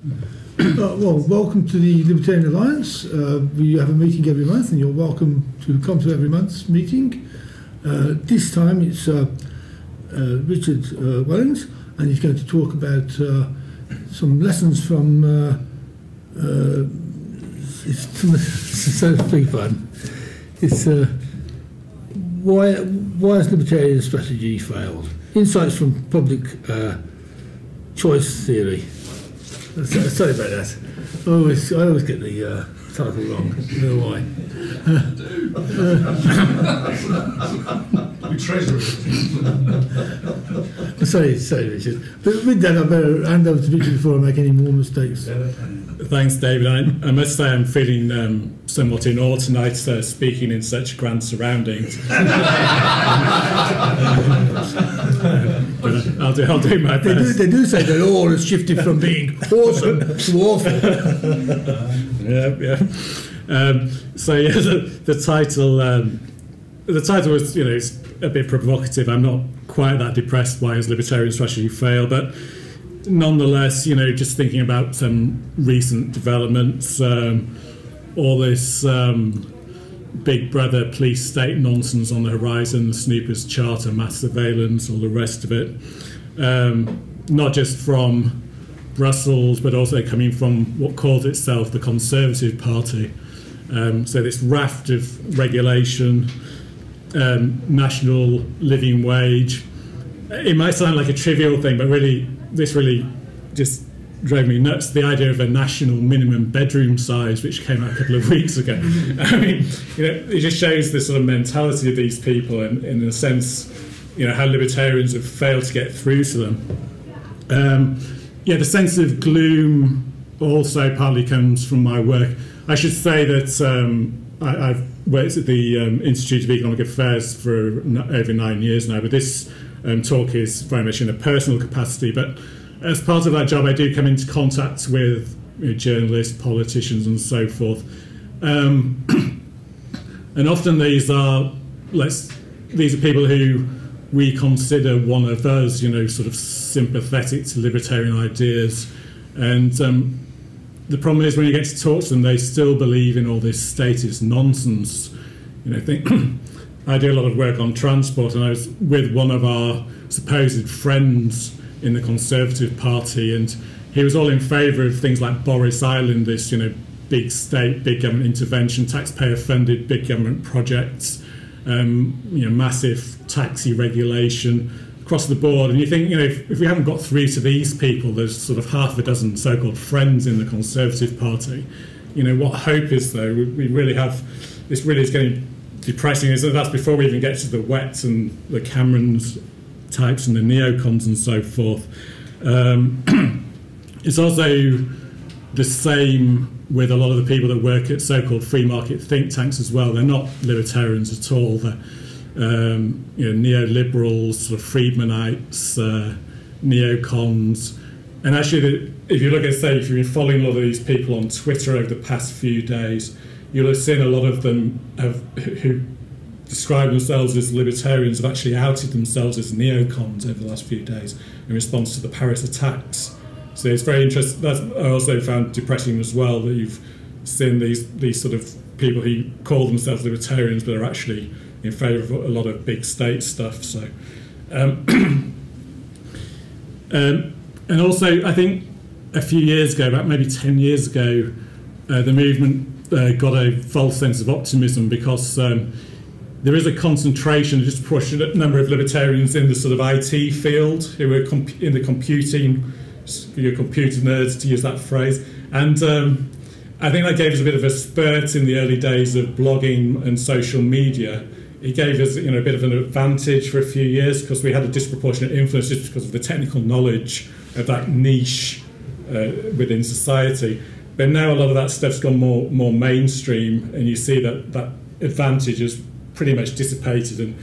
Uh, well, welcome to the Libertarian Alliance. Uh, we have a meeting every month, and you're welcome to come to every month's meeting. Uh, this time it's uh, uh, Richard uh, Wellings, and he's going to talk about some lessons from. Uh, it's, so fun. It's why why has libertarian strategy failed? Insights from public choice theory. Sorry about that. I always, I always get the uh, title wrong. I don't know why. we treasure it. sorry, sorry, Richard. But with that, I better hand over to Richard before I make any more mistakes. Thanks, David. I, I must say I'm feeling um, somewhat in awe tonight, uh, speaking in such grand surroundings. but I'll do, I'll do my best. They do, they do say that all has shifted from being awesome to awful. yeah, yeah. Um, so yeah, the, the title, um, the title was, you know, it's a bit provocative. I'm not quite that depressed. Why has libertarian strategy failed? But nonetheless, you know, just thinking about some recent developments, um, all this um, Big Brother police state nonsense on the horizon, the Snoopers Charter, mass surveillance, all the rest of it. Um, not just from Brussels, but also coming from what calls itself the Conservative Party. Um, so this raft of regulation, um, national living wage. It might sound like a trivial thing, but really, this really just drove me nuts. The idea of a national minimum bedroom size, which came out a couple of weeks ago. I mean, you know, it just shows the sort of mentality of these people, and in a sense, you know, how libertarians have failed to get through to them. Um, yeah, the sense of gloom also partly comes from my work. I should say that um, I, have worked at the um, Institute of Economic Affairs for over nine years now, but this um, talk is very much in a personal capacity. But as part of that job, I do come into contact with you know, journalists, politicians, and so forth. Um, and often these are let's these are people who we consider one of us, you know, sort of sympathetic to libertarian ideas. And um, the problem is when you get to talk to them, they still believe in all this statist nonsense. You know, think I do a lot of work on transport, and I was with one of our supposed friends in the Conservative Party, and he was all in favour of things like Boris Island, this, you know, big state, big government intervention, taxpayer-funded big government projects, um, you know, massive taxi regulation across the board. And you think, you know, if, if, we haven't got through to these people, there's sort of half a dozen so-called friends in the Conservative Party. You know, what hope is there? We, we really have. This really is getting depressing. Is that that's before we even get to the Wets and the Camerons types and the neocons and so forth. Um, it's also the same with a lot of the people that work at so-called free market think tanks as well. They're not libertarians at all. They're um, you know, neoliberals, sort of Friedmanites, uh, neocons. And actually, if you look at, say, if you've been following a lot of these people on Twitter over the past few days, you'll have seen a lot of them have, who describe themselves as libertarians have actually outed themselves as neocons over the last few days in response to the Paris attacks. So it's very interesting. That's I also found depressing as well that you've seen these these sort of people who call themselves libertarians but are actually in favour of a lot of big state stuff. So, um, um, and also I think a few years ago, about maybe ten years ago, uh, the movement uh, got a false sense of optimism because. Um, there is a concentration, a disproportionate number of libertarians in the sort of IT field who are in the computing, your computer nerds to use that phrase. And um, I think that gave us a bit of a spurt in the early days of blogging and social media it gave us you know a bit of an advantage for a few years because we had a disproportionate influence just because of the technical knowledge of that niche uh, within society. But now a lot of that stuff's gone more more mainstream, and you see that that advantage has pretty much dissipated. And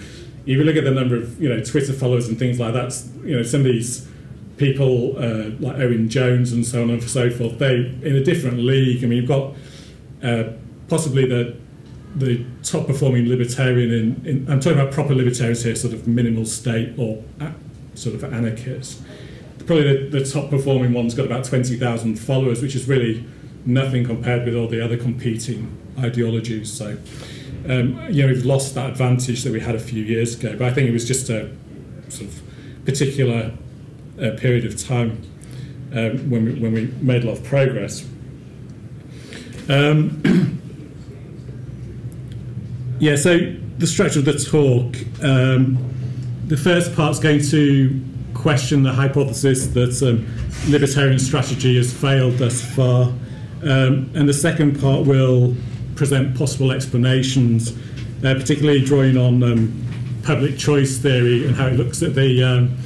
if you look at the number of you know Twitter followers and things like that, you know some of these people uh, like Owen Jones and so on and so forth, they in a different league. I mean, you've got uh, possibly the the top performing libertarian in, in, I'm talking about proper libertarians here, sort of minimal state or sort of anarchists. probably the, the top performing one's got about 20,000 followers, which is really nothing compared with all the other competing ideologies. So, um, you know, we've lost that advantage that we had a few years ago. But I think it was just a sort of particular uh, period of time um, when, we, when we made a lot of progress. Um, yeah, so the structure of the talk. Um, the first part's going to question the hypothesis that um, libertarian strategy has failed thus far. Um, and the second part will present possible explanations, uh, particularly drawing on um, public choice theory and how it looks at the um,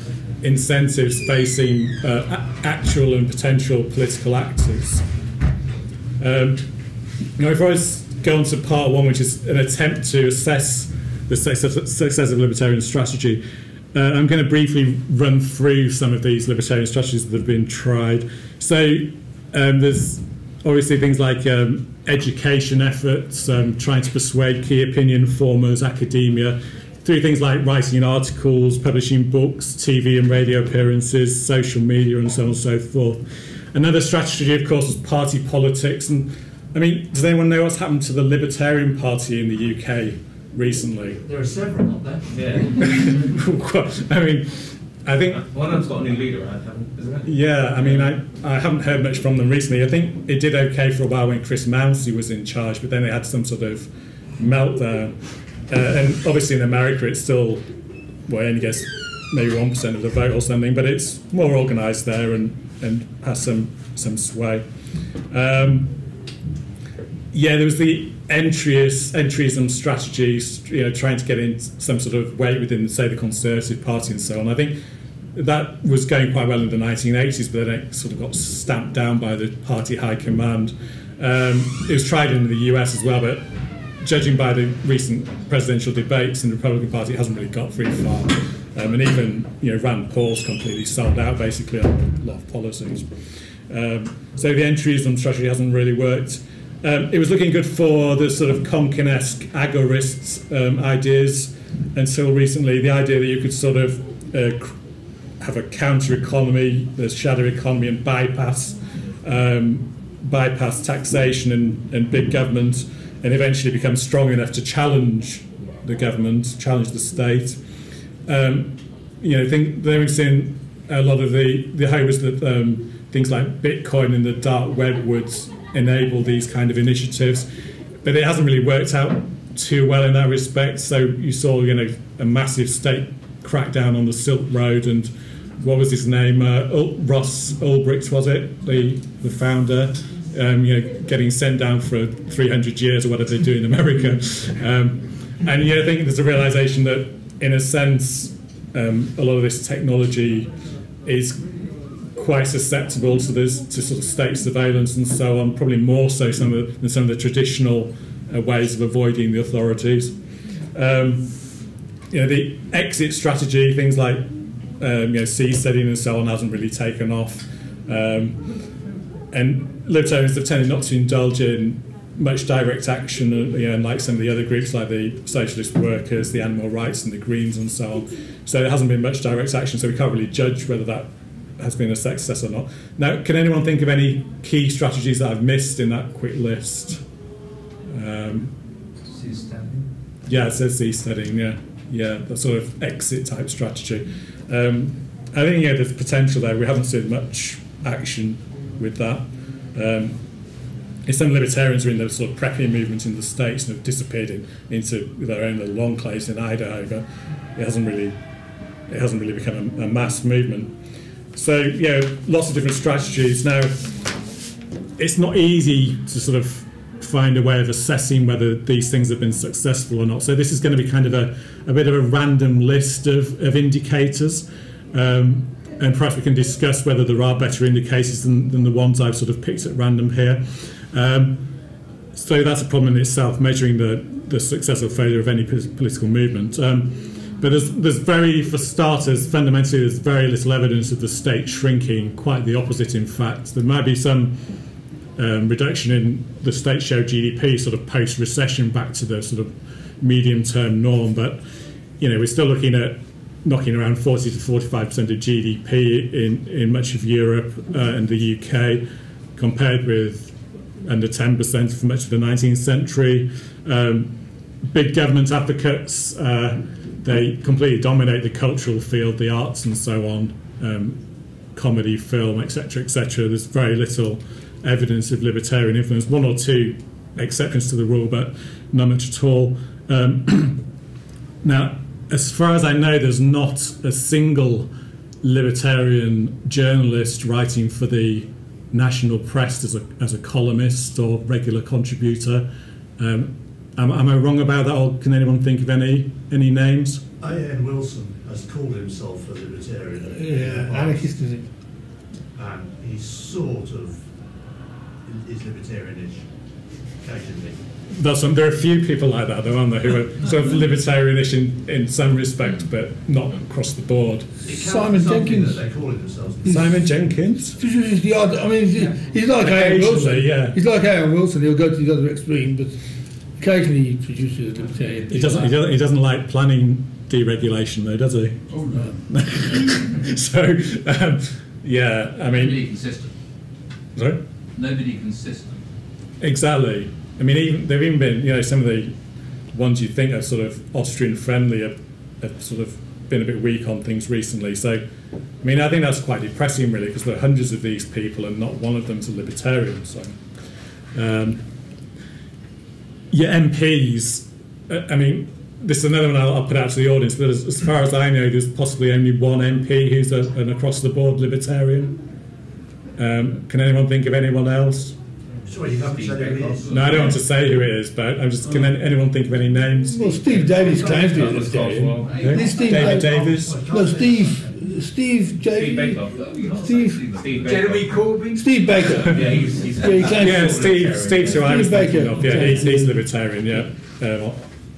incentives facing uh, actual and potential political actors. Um, now, if I was go on to part one, which is an attempt to assess the success of libertarian strategy, uh, I'm going to briefly run through some of these libertarian strategies that have been tried. So um, there's obviously things like um, education efforts, um, trying to persuade key opinion formers, academia, through things like writing articles, publishing books, TV and radio appearances, social media, and so on and so forth. Another strategy, of course, is party politics. And I mean, does anyone know what's happened to the Libertarian Party in the UK recently? There are several, aren't there? Yeah. I mean, I think One of them's got a new leader, right? haven't- Isn't it? Yeah, I mean, I, I haven't heard much from them recently. I think it did okay for a while when Chris Mounsey was in charge, but then they had some sort of meltdown. Uh, and obviously in America, it's still, well, I only guess maybe 1% of the vote or something, but it's more organised there and, and has some, some sway. Um, yeah, there was the entries, entryism strategies, you know, trying to get in some sort of weight within, say, the Conservative Party and so on. I think that was going quite well in the 1980s, but then it sort of got stamped down by the party high command. Um, it was tried in the US as well, but judging by the recent presidential debates in the Republican Party, it hasn't really got very far. Um, and even you know, Rand Paul's completely sold out basically on a lot of policies. Um, so the entryism strategy hasn't really worked. Um, it was looking good for the sort of Konkin-esque agorists um, ideas until recently. The idea that you could sort of uh, have a counter economy, the shadow economy, and bypass um, bypass taxation and, and big government, and eventually become strong enough to challenge the government, challenge the state. Um, you know, think there we've seen a lot of the the hope was that um, things like Bitcoin and the dark web would enable these kind of initiatives, but it hasn't really worked out too well in that respect. So you saw, you know, a massive state crackdown on the Silk Road and what was his name? Uh, Ul- Ross Ulbricht was it? The the founder. Um, you know, getting sent down for 300 years or whatever they do in America. Um, and you know, I think there's a realization that, in a sense, um, a lot of this technology is quite susceptible to this to sort of state surveillance and so on. Probably more so some of the, than some of the traditional uh, ways of avoiding the authorities. Um, you know, the exit strategy, things like um, you know, seasteading and so on, hasn't really taken off. Um, and libertarians have tended not to indulge in much direct action, uh, you know, like some of the other groups like the socialist workers, the animal rights, and the Greens, and so on. So there hasn't been much direct action, so we can't really judge whether that has been a success or not. Now, can anyone think of any key strategies that I've missed in that quick list? Um, yeah, it says seasteading, yeah. Yeah, that sort of exit type strategy. Um, I think yeah, there's potential there. We haven't seen much action with that. Um, and some libertarians are in the sort of prepping movement in the states and have disappeared in, into their own little enclaves in Idaho, but it hasn't really it hasn't really become a, a mass movement. So you know, lots of different strategies. Now, it's not easy to sort of find a way of assessing whether these things have been successful or not. So this is going to be kind of a, a bit of a random list of, of indicators. Um, and perhaps we can discuss whether there are better indicators than, than the ones I've sort of picked at random here. Um, so that's a problem in itself, measuring the, the success or failure of any political movement. Um, but there's, there's very, for starters, fundamentally, there's very little evidence of the state shrinking. Quite the opposite, in fact. There might be some um, reduction in the state share of GDP, sort of post-recession, back to the sort of medium-term norm. But you know, we're still looking at knocking around 40 to 45% of GDP in, in much of Europe uh, and the UK, compared with under 10% for much of the 19th century. Um, big government advocates, uh, they completely dominate the cultural field, the arts and so on, um, comedy, film, etc., etc. There's very little evidence of libertarian influence. One or two exceptions to the rule, but not much at all. Um, now, as far as I know, there's not a single libertarian journalist writing for the national press as a, as a columnist or regular contributor. Um, am, am I wrong about that, or can anyone think of any any names? A.N. Wilson has called himself a libertarian. Yeah, anarchist is it? And he's sort of is libertarianish occasionally. There's some, there are a few people like that, though, aren't there, who are sort of libertarianish in, in some respect, but not across the board. It can be Simon Jenkins. They call it themselves. Simon Jenkins? Just the odd, I mean, he's, he's like A.N. Wilson. Yeah. He's like A.N. Wilson. He'll go to the other extreme, but occasionally he produces a libertarian. He doesn't, he doesn't, he doesn't like planning deregulation, though, does he? Oh no. so, um, yeah, I mean, Nobody consistent. sorry? Nobody consistent. Exactly. I mean, even, there have even been, you know, some of the ones you think are sort of Austrian friendly have, have sort of been a bit weak on things recently. So, I mean, I think that's quite depressing, really, because there are hundreds of these people and not one of them's a libertarian. So, um, your MPs, uh, I mean, this is another one I'll, I'll put out to the audience, but as, as far as I know, there's possibly only one MP who's a, an across the board libertarian. Um, can anyone think of anyone else? Sure, you haven't said who it is. No, I don't want to say who it is, but I'm just. Can any- anyone think of any names? Well, Steve Davis claims to be a libertarian. Who? This Steve David Davis- Davis. No, Steve, Steve J. Steve Baker. Steve, Steve Baker. Jeremy Corbyn? Steve Baker. Yeah, he's, he's Yeah, he Yeah, Steve. Steve's who I was Steve thinking of. Yeah, he's, he's libertarian. Yeah. Um,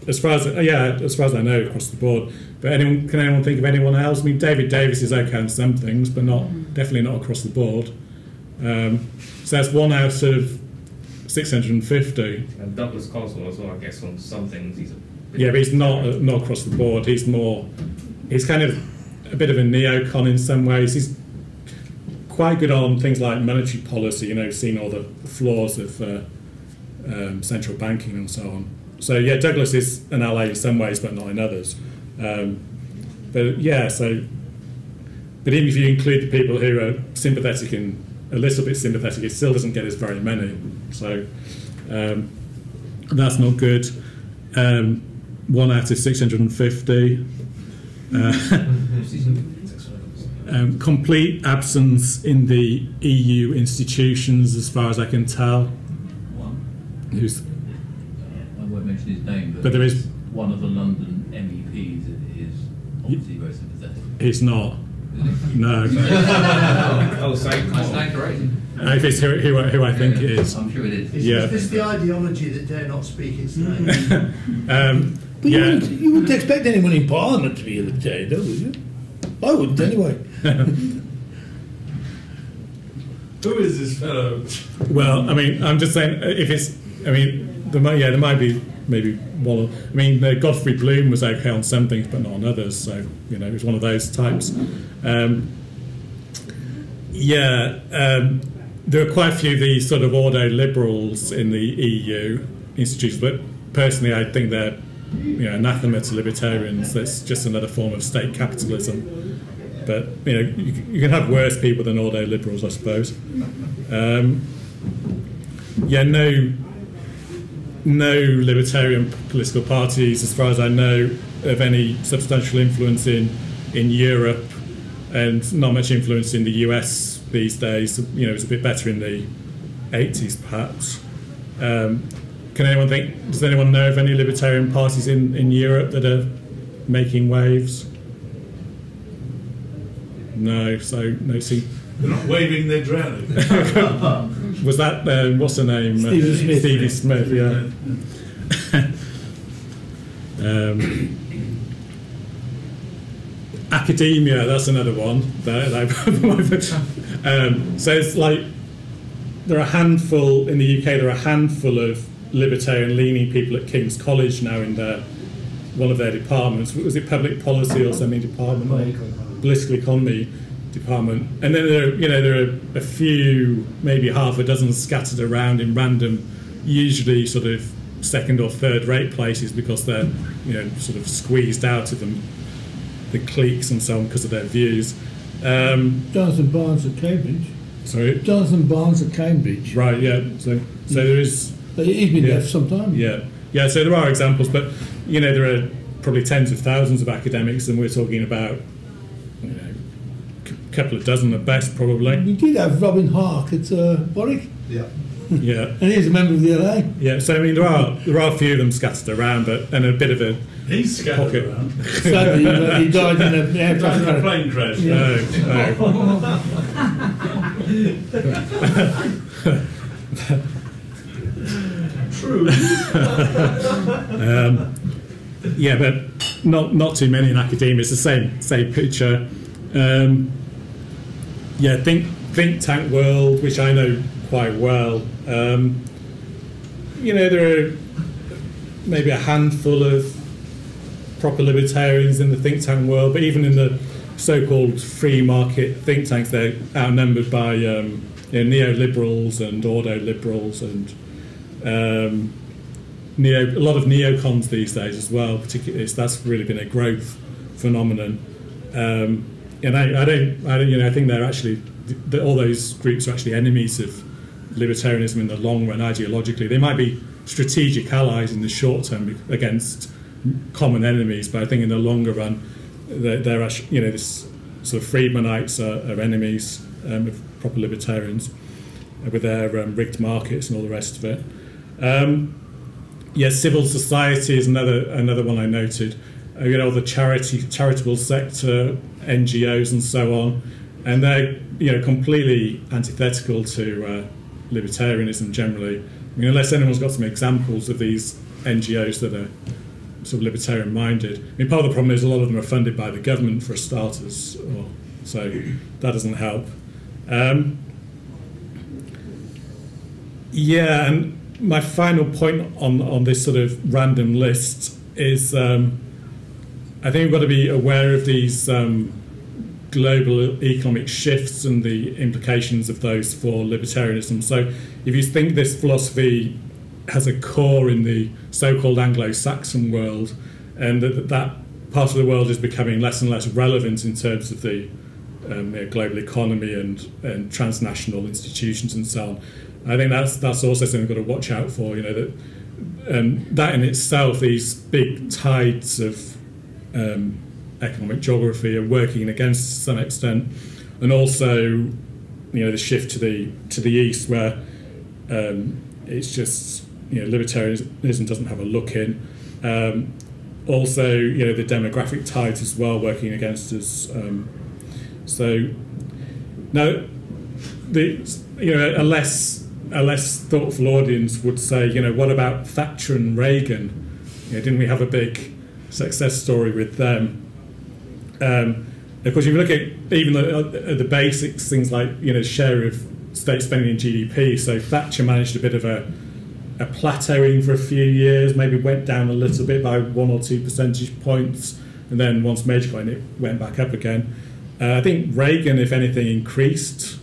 as far as yeah, as far as I know, across the board. But anyone can anyone think of anyone else? I mean, David Davis is okay on some things, but not definitely not across the board. Um, so that's one out of 650. and Douglas Carswell as well, I guess, on some things he's a Yeah, but he's not uh, not across the board. He's more. He's kind of a bit of a neocon in some ways. He's quite good on things like monetary policy. You know, seeing all the flaws of uh, um, central banking and so on. So yeah, Douglas is an ally in some ways, but not in others. Um, but yeah, so. But even if you include the people who are sympathetic and a little bit sympathetic, it still doesn't get us very many. So um, that's not good. Um, one out of 650. Uh, um, complete absence in the EU institutions, as far as I can tell. One. Who's I won't mention his name, but, But there is- one of the London MEPs is obviously very sympathetic. he's not. No. Oh, so I stand corrected. Uh, if it's who, who, I- who I think it is. I'm sure it is. Is, Yeah. is this the ideology that dare not speak its name? Um, But you, wouldn't, you wouldn't expect anyone in Parliament to be a libertarian, though, would you? I wouldn't anyway. Who is this fellow? Well, I mean, I'm just saying, uh, if it's, I mean, there might, yeah, there might be maybe one. I mean, uh, Godfrey Bloom was okay on some things, but not on others. So you know, he was one of those types. Um, yeah, um, there are quite a few of these sort of ordo liberals in the EU institutions, but personally, I think they're you know anathema to libertarians. That's just another form of state capitalism. But you know, you, you can have worse people than ordo liberals, I suppose. Um, yeah, no, no libertarian political parties, as far as I know, of any substantial influence in in Europe, and not much influence in the US these days. You know, it's a bit better in the 80s, perhaps. Um, can anyone think? Does anyone know of any libertarian parties in, in Europe that are making waves? No. So no. See, They're not waving, they're drowning. was that uh, what's her name? Stevie Uh, Smith. Stevie Smith. Yeah. um, academia, that's another one. That, that, um, so it's like there are a handful in the UK. There are a handful of libertarian-leaning people at King's College now in their one of their departments. Was it public policy or something department? or Political economy department. And then there, are, you know, there are a few, maybe half a dozen scattered around in random, usually sort of second or third rate places because they're, you know, sort of squeezed out of them, the cliques and so on because of their views. Um, Jonathan Barnes at Cambridge. sorry. Jonathan Barnes at Cambridge. Right. Yeah. So, so there is. He's been Yeah. there for some time. Yeah, yeah. So there are examples, but you know there are probably tens of thousands of academics, and we're talking about you know a couple of dozen at best, probably. We did have Robin Hark at uh, Warwick, Yeah. Yeah, and he's a member of the LA. yeah. So I mean there are there are a few of them scattered around, but and a bit of a He's scattered Pocket. around. Sadly, uh, he died in an air Died in a plane crash. no, no. True. Um, yeah, but not not too many in academia. It's the same same picture. Um, yeah, think think tank world, which I know quite well. Um, you know, there are maybe a handful of proper libertarians in the think tank world, but even in the so-called free market think tanks, they're outnumbered by um, you know, neoliberals and ordo-liberals and um, neo, a lot of neocons these days as well. Particularly, that's really been a growth phenomenon. Um, and I, I don't, I don't, you know, I think they're actually all those groups are actually enemies of libertarianism in the long run. Ideologically, they might be strategic allies in the short term against common enemies, but I think in the longer run, they're, they're you know, this sort of Friedmanites are, are enemies um, of proper libertarians uh, with their um, rigged markets and all the rest of it. Um, yeah, civil society is another another one I noted. Uh, you know, the charity charitable sector, NGOs, and so on, and they're you know completely antithetical to uh, libertarianism generally. I mean, unless anyone's got some examples of these NGOs that are sort of libertarian minded. I mean, part of the problem is a lot of them are funded by the government for starters, or, so that doesn't help. Um, yeah, and my final point on, on this sort of random list is um, I think we've got to be aware of these um, global economic shifts and the implications of those for libertarianism. So, if you think this philosophy has a core in the so-called Anglo-Saxon world, and that, that part of the world is becoming less and less relevant in terms of the um, global economy and, and transnational institutions and so on. I think that's that's also something we've got to watch out for. You know that um, that in itself, these big tides of um, economic geography are working against to some extent, and also you know the shift to the to the east where um, it's just you know libertarianism doesn't have a look in. Um, also, you know the demographic tides as well working against us. Um, so now the you know a less a less thoughtful audience would say, you know, what about Thatcher and Reagan? You know, didn't we have a big success story with them? Um, of course, if you look at even the, at the basics, things like you know share of state spending in GDP. So Thatcher managed a bit of a, a plateauing for a few years, maybe went down a little bit by one or two percentage points, and then once Major got it went back up again. Uh, I think Reagan, if anything, increased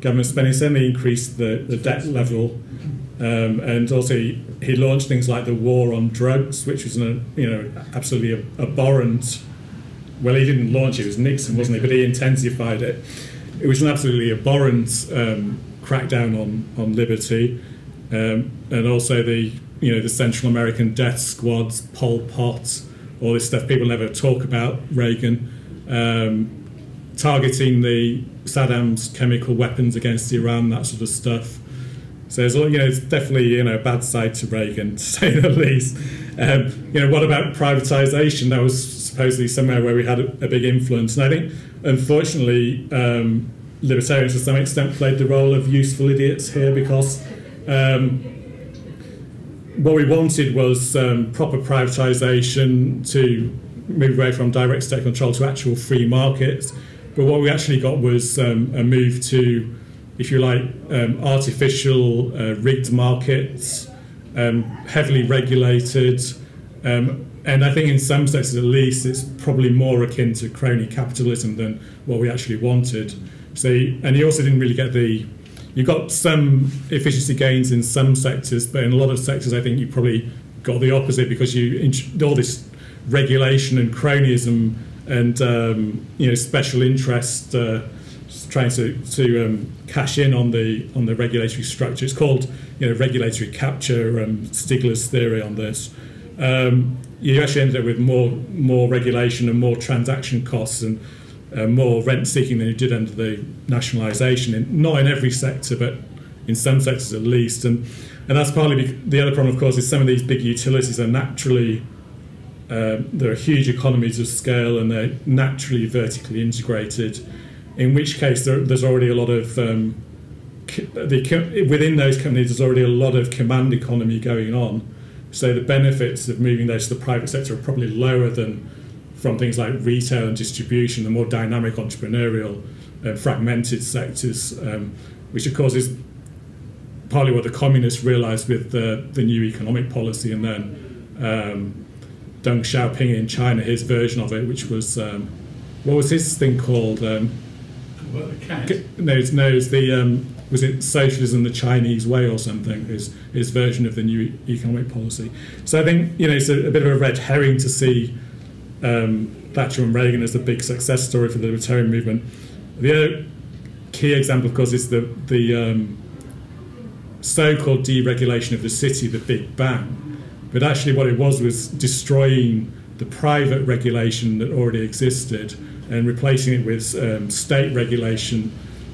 government spending, certainly increased the, the debt level, um, and also he, he launched things like the war on drugs, which was an, you know absolutely abhorrent. Well, he didn't launch it; it was Nixon, wasn't it? But he intensified it. It was an absolutely abhorrent um, crackdown on on liberty, um, and also the you know the Central American death squads, Pol Pot, all this stuff people never talk about. Reagan. Um, targeting the Saddam's chemical weapons against Iran, that sort of stuff. So there's, you know, it's definitely you know a bad side to Reagan, to say the least. Um, you know, what about privatisation? That was supposedly somewhere where we had a, a big influence, and I think, unfortunately, um, libertarians to some extent played the role of useful idiots here because. Um, what we wanted was um, proper privatisation to move away from direct state control to actual free markets. But what we actually got was um, a move to, if you like, um, artificial uh, rigged markets, um, heavily regulated, um, and I think in some sectors at least, it's probably more akin to crony capitalism than what we actually wanted. So, and you also didn't really get the. You got some efficiency gains in some sectors, but in a lot of sectors, I think you probably got the opposite because you all this regulation and cronyism and um, you know special interest uh, trying to to um, cash in on the on the regulatory structure. It's called you know regulatory capture. Um, Stigler's theory on this. Um, you actually ended up with more more regulation and more transaction costs and uh, more rent seeking than you did under the nationalisation. In, not in every sector, but in some sectors at least. And and that's partly the other problem, of course, is some of these big utilities are naturally um, there are huge economies of scale and they're naturally vertically integrated. In which case, there, there's already a lot of um, the, within those companies. There's already a lot of command economy going on. So the benefits of moving those to the private sector are probably lower than from things like retail and distribution, the more dynamic entrepreneurial, uh, fragmented sectors, um, which of course is partly what the communists realised with the, the new economic policy, and then um, Deng Xiaoping in China, his version of it, which was um, what was his thing called? Um, Well, the cat. G- No, it's, no, it's the um, was it socialism the Chinese way or something? His his version of the new economic policy. So I think you know it's a, a bit of a red herring to see um, Thatcher and Reagan as the big success story for the libertarian movement. The other key example, of course, is the the um, so-called deregulation of the city, the Big Bang. But actually, what it was was destroying the private regulation that already existed and replacing it with um, state regulation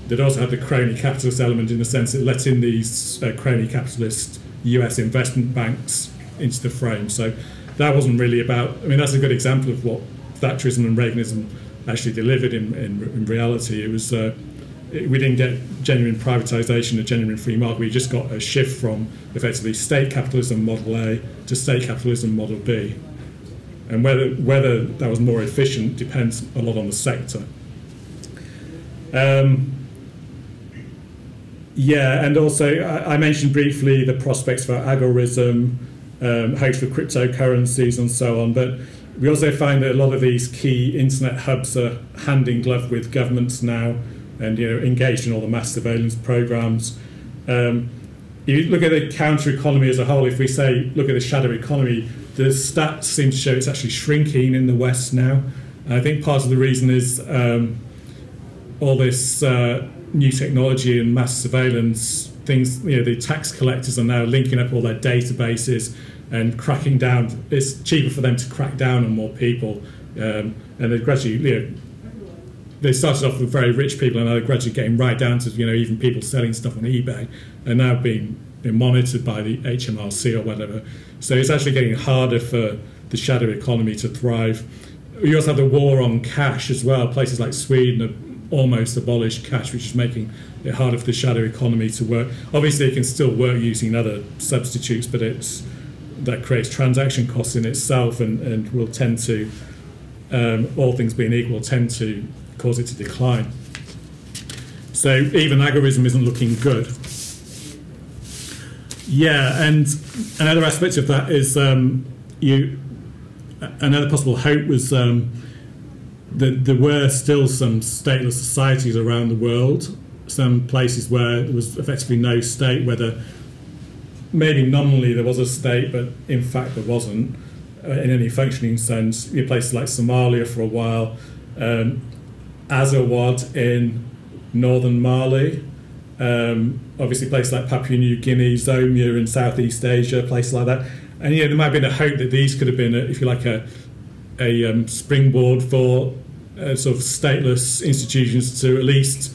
that also had the crony capitalist element in the sense that let in these uh, crony capitalist US investment banks into the frame. So that wasn't really about, I mean, that's a good example of what Thatcherism and Reaganism actually delivered in, in, in reality. It was, uh, it, we didn't get genuine privatisation, a genuine free market. We just got a shift from effectively state capitalism model A to say capitalism model B. And whether, whether that was more efficient depends a lot on the sector. Um, yeah, and also I, I mentioned briefly the prospects for agorism, um, hopes for cryptocurrencies, and so on. But we also find that a lot of these key internet hubs are hand in glove with governments now, and you know engaged in all the mass surveillance programs. Um, if you look at the counter economy as a whole, if we say look at the shadow economy, the stats seem to show it's actually shrinking in the West now. I think part of the reason is um, all this uh, new technology and mass surveillance things. You know, the tax collectors are now linking up all their databases and cracking down. It's cheaper for them to crack down on more people, um, and they're gradually. You know, they started off with very rich people, and now they're gradually getting right down to you know even people selling stuff on eBay, and now being, being monitored by the HMRC or whatever. So it's actually getting harder for the shadow economy to thrive. You also have the war on cash as well. Places like Sweden have almost abolished cash, which is making it harder for the shadow economy to work. Obviously, it can still work using other substitutes, but it's that creates transaction costs in itself, and, and will tend to, um, all things being equal, tend to cause it to decline. So even agorism isn't looking good. Yeah, and another aspect of that is um, you. Another possible hope was um, that there were still some stateless societies around the world, some places where there was effectively no state, whether maybe nominally there was a state, but in fact there wasn't uh, in any functioning sense. You places like Somalia for a while, um, Azawad in northern Mali, um, obviously places like Papua New Guinea, Zomia in Southeast Asia, places like that. And you know, there might have been a hope that these could have been, a, if you like, a, a um, springboard for uh, sort of stateless institutions to at least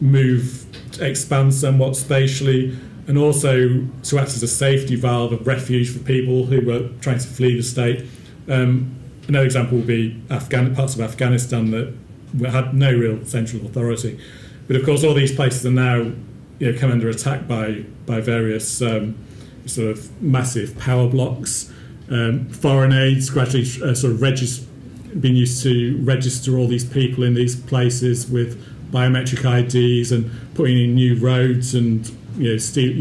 move, expand somewhat spatially, and also to act as a safety valve of refuge for people who were trying to flee the state. Um, another example would be Afghan parts of Afghanistan that had no real central authority. But of course, all these places are now you know, come under attack by by various um, sort of massive power blocks. Um, foreign aids gradually uh, sort of regis- being used to register all these people in these places with biometric IDs and putting in new roads and you know steal,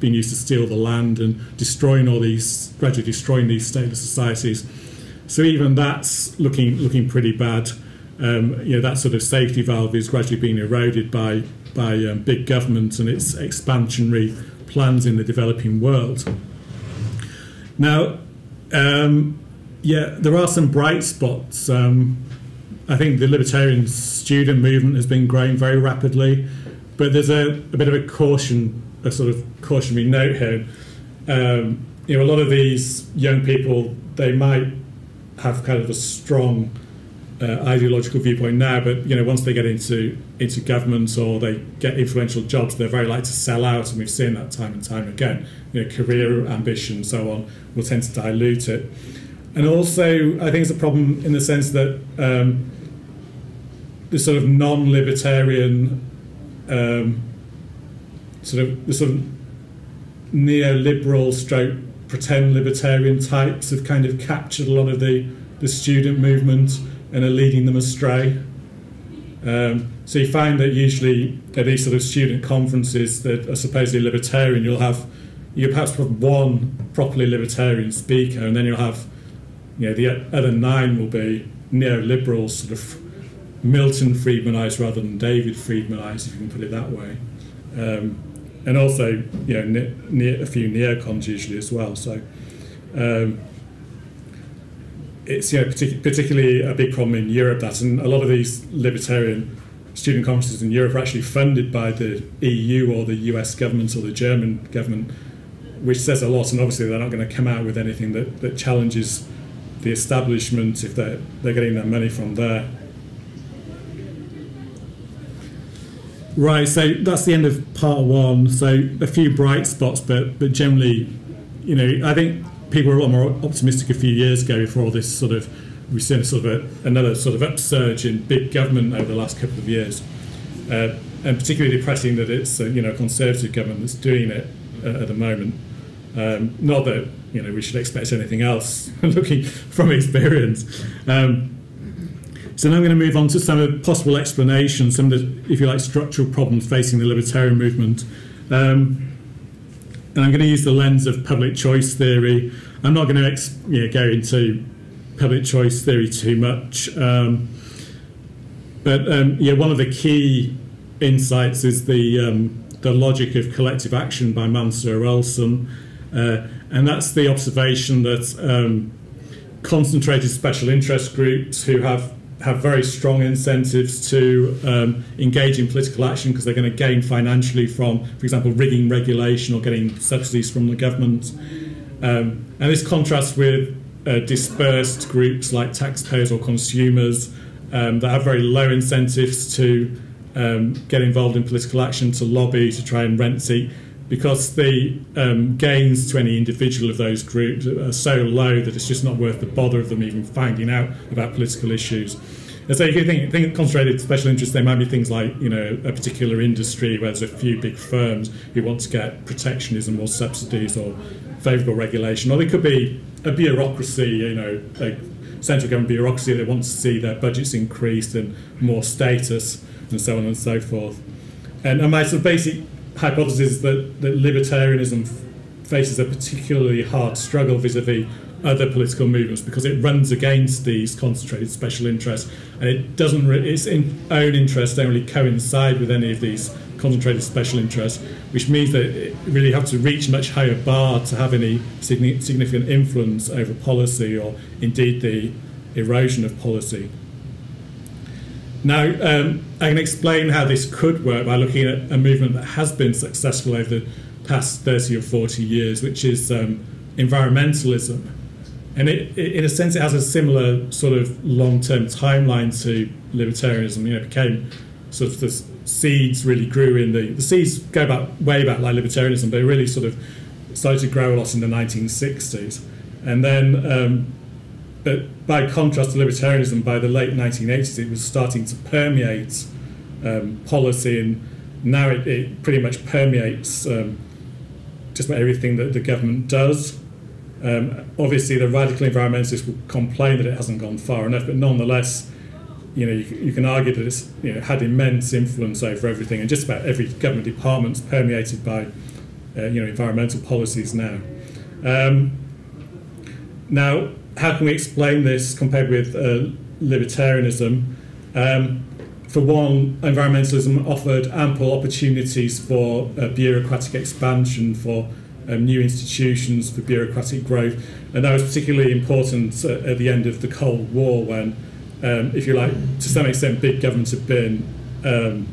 being used to steal the land and destroying all these gradually destroying these stateless societies. so even that's looking looking pretty bad. Um, you know that sort of safety valve is gradually being eroded by by um, big government and its expansionary plans in the developing world. Now, um, yeah, there are some bright spots. Um, I think the libertarian student movement has been growing very rapidly, but there's a, a bit of a caution, a sort of cautionary note here. Um, you know, a lot of these young people, they might have kind of a strong uh, ideological viewpoint now, but you know, once they get into into government or they get influential jobs, they're very likely to sell out, and we've seen that time and time again. You know, career ambition and so on will tend to dilute it. And also, I think it's a problem in the sense that um, the sort of non-libertarian, um, sort of the sort of neoliberal stroke pretend libertarian types have kind of captured a lot of the, the student movement and are leading them astray. Um, so you find that usually at these sort of student conferences that are supposedly libertarian, you'll have you perhaps have one properly libertarian speaker, and then you'll have you know the other nine will be neoliberals, sort of Milton Friedmanized rather than David Friedmanized, if you can put it that way. Um, and also, you know, ne- ne- a few neocons usually as well. So um, it's you know partic- particularly a big problem in Europe. That and a lot of these libertarian student conferences in Europe are actually funded by the EU or the US government or the German government, which says a lot. And obviously, they're not going to come out with anything that, that challenges the establishment if they're they're getting their money from there. Right, so that's the end of part one. So a few bright spots, but but generally, you know, I think people were a lot more optimistic a few years ago before all this sort of we've seen a sort of a, another sort of upsurge in big government over the last couple of years, uh, and particularly depressing that it's a, you know a conservative government that's doing it uh, at the moment. Um, not that you know we should expect anything else looking from experience. Um, so now I'm going to move on to some of the possible explanations, some of the, if you like, structural problems facing the libertarian movement. Um, and I'm going to use the lens of public choice theory. I'm not going to you know, go into public choice theory too much. Um, but um, yeah, one of the key insights is the um, the logic of collective action by Mancur Olson, uh, and that's the observation that um, concentrated special interest groups who have have very strong incentives to um, engage in political action because they're going to gain financially from, for example, rigging regulation or getting subsidies from the government. Um, and this contrasts with uh, dispersed groups like taxpayers or consumers um, that have very low incentives to um, get involved in political action, to lobby, to try and rent seek, because the um, gains to any individual of those groups are so low that it's just not worth the bother of them even finding out about political issues. And so if you think concentrated special interests, there might be things like, you know, a particular industry where there's a few big firms who want to get protectionism or subsidies or favourable regulation, or there could be a bureaucracy, you know, a central government bureaucracy that wants to see their budgets increased and more status and so on and so forth. And, and my sort of basic hypothesis that, that libertarianism f- faces a particularly hard struggle vis-a-vis other political movements because it runs against these concentrated special interests and it doesn't re- its in own interests don't really coincide with any of these concentrated special interests which means that it really have to reach much higher bar to have any signi- significant influence over policy or indeed the erosion of policy now, um, I can explain how this could work by looking at a movement that has been successful over the past 30 or 40 years, which is um, environmentalism. And it, it, in a sense, it has a similar sort of long-term timeline to libertarianism. You know, it became sort of the seeds really grew in the the seeds go back way back like libertarianism, but it really sort of started to grow a lot in the 1960s, and then. Um, but by contrast to libertarianism, by the late 1980s, it was starting to permeate um, policy, and now it, it pretty much permeates um, just about everything that the government does. Um, obviously, the radical environmentalists will complain that it hasn't gone far enough, but nonetheless, you know, you, you can argue that it's you know, had immense influence over everything, and just about every government department's permeated by uh, you know environmental policies now. Um, now, how can we explain this compared with uh, libertarianism? Um, for one, environmentalism offered ample opportunities for uh, bureaucratic expansion, for um, new institutions, for bureaucratic growth, and that was particularly important uh, at the end of the Cold War when, um, if you like, to some extent, big governments had been um,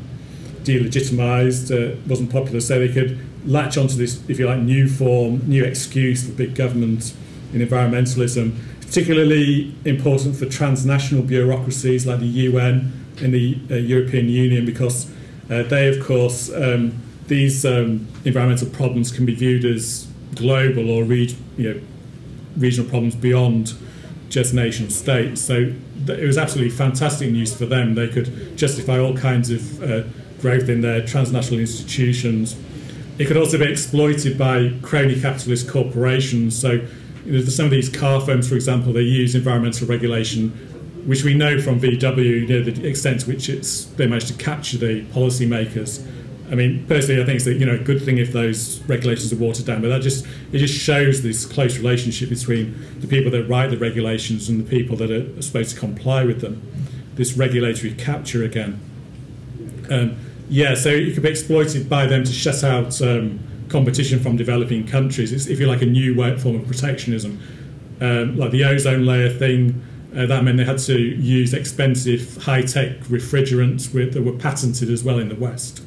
delegitimized, uh, wasn't popular, so they could latch onto this, if you like, new form, new excuse for big government in environmentalism. Particularly important for transnational bureaucracies like the UN and the uh, European Union because uh, they, of course, um, these um, environmental problems can be viewed as global or you know, regional problems beyond just nation states. So it was absolutely fantastic news for them. They could justify all kinds of uh, growth in their transnational institutions. It could also be exploited by crony capitalist corporations. So you know, some of these car firms, for example, they use environmental regulation, which we know from VW, you know, the extent to which it's they managed to capture the policymakers. I mean, personally, I think it's a, you know good thing if those regulations are watered down, but that just it just shows this close relationship between the people that write the regulations and the people that are supposed to comply with them. This regulatory capture again. Um, yeah, so it could be exploited by them to shut out um, competition from developing countries. It's, if you like, a new form of protectionism, um, like the ozone layer thing. Uh, that meant they had to use expensive, high-tech refrigerants with, that were patented as well in the West,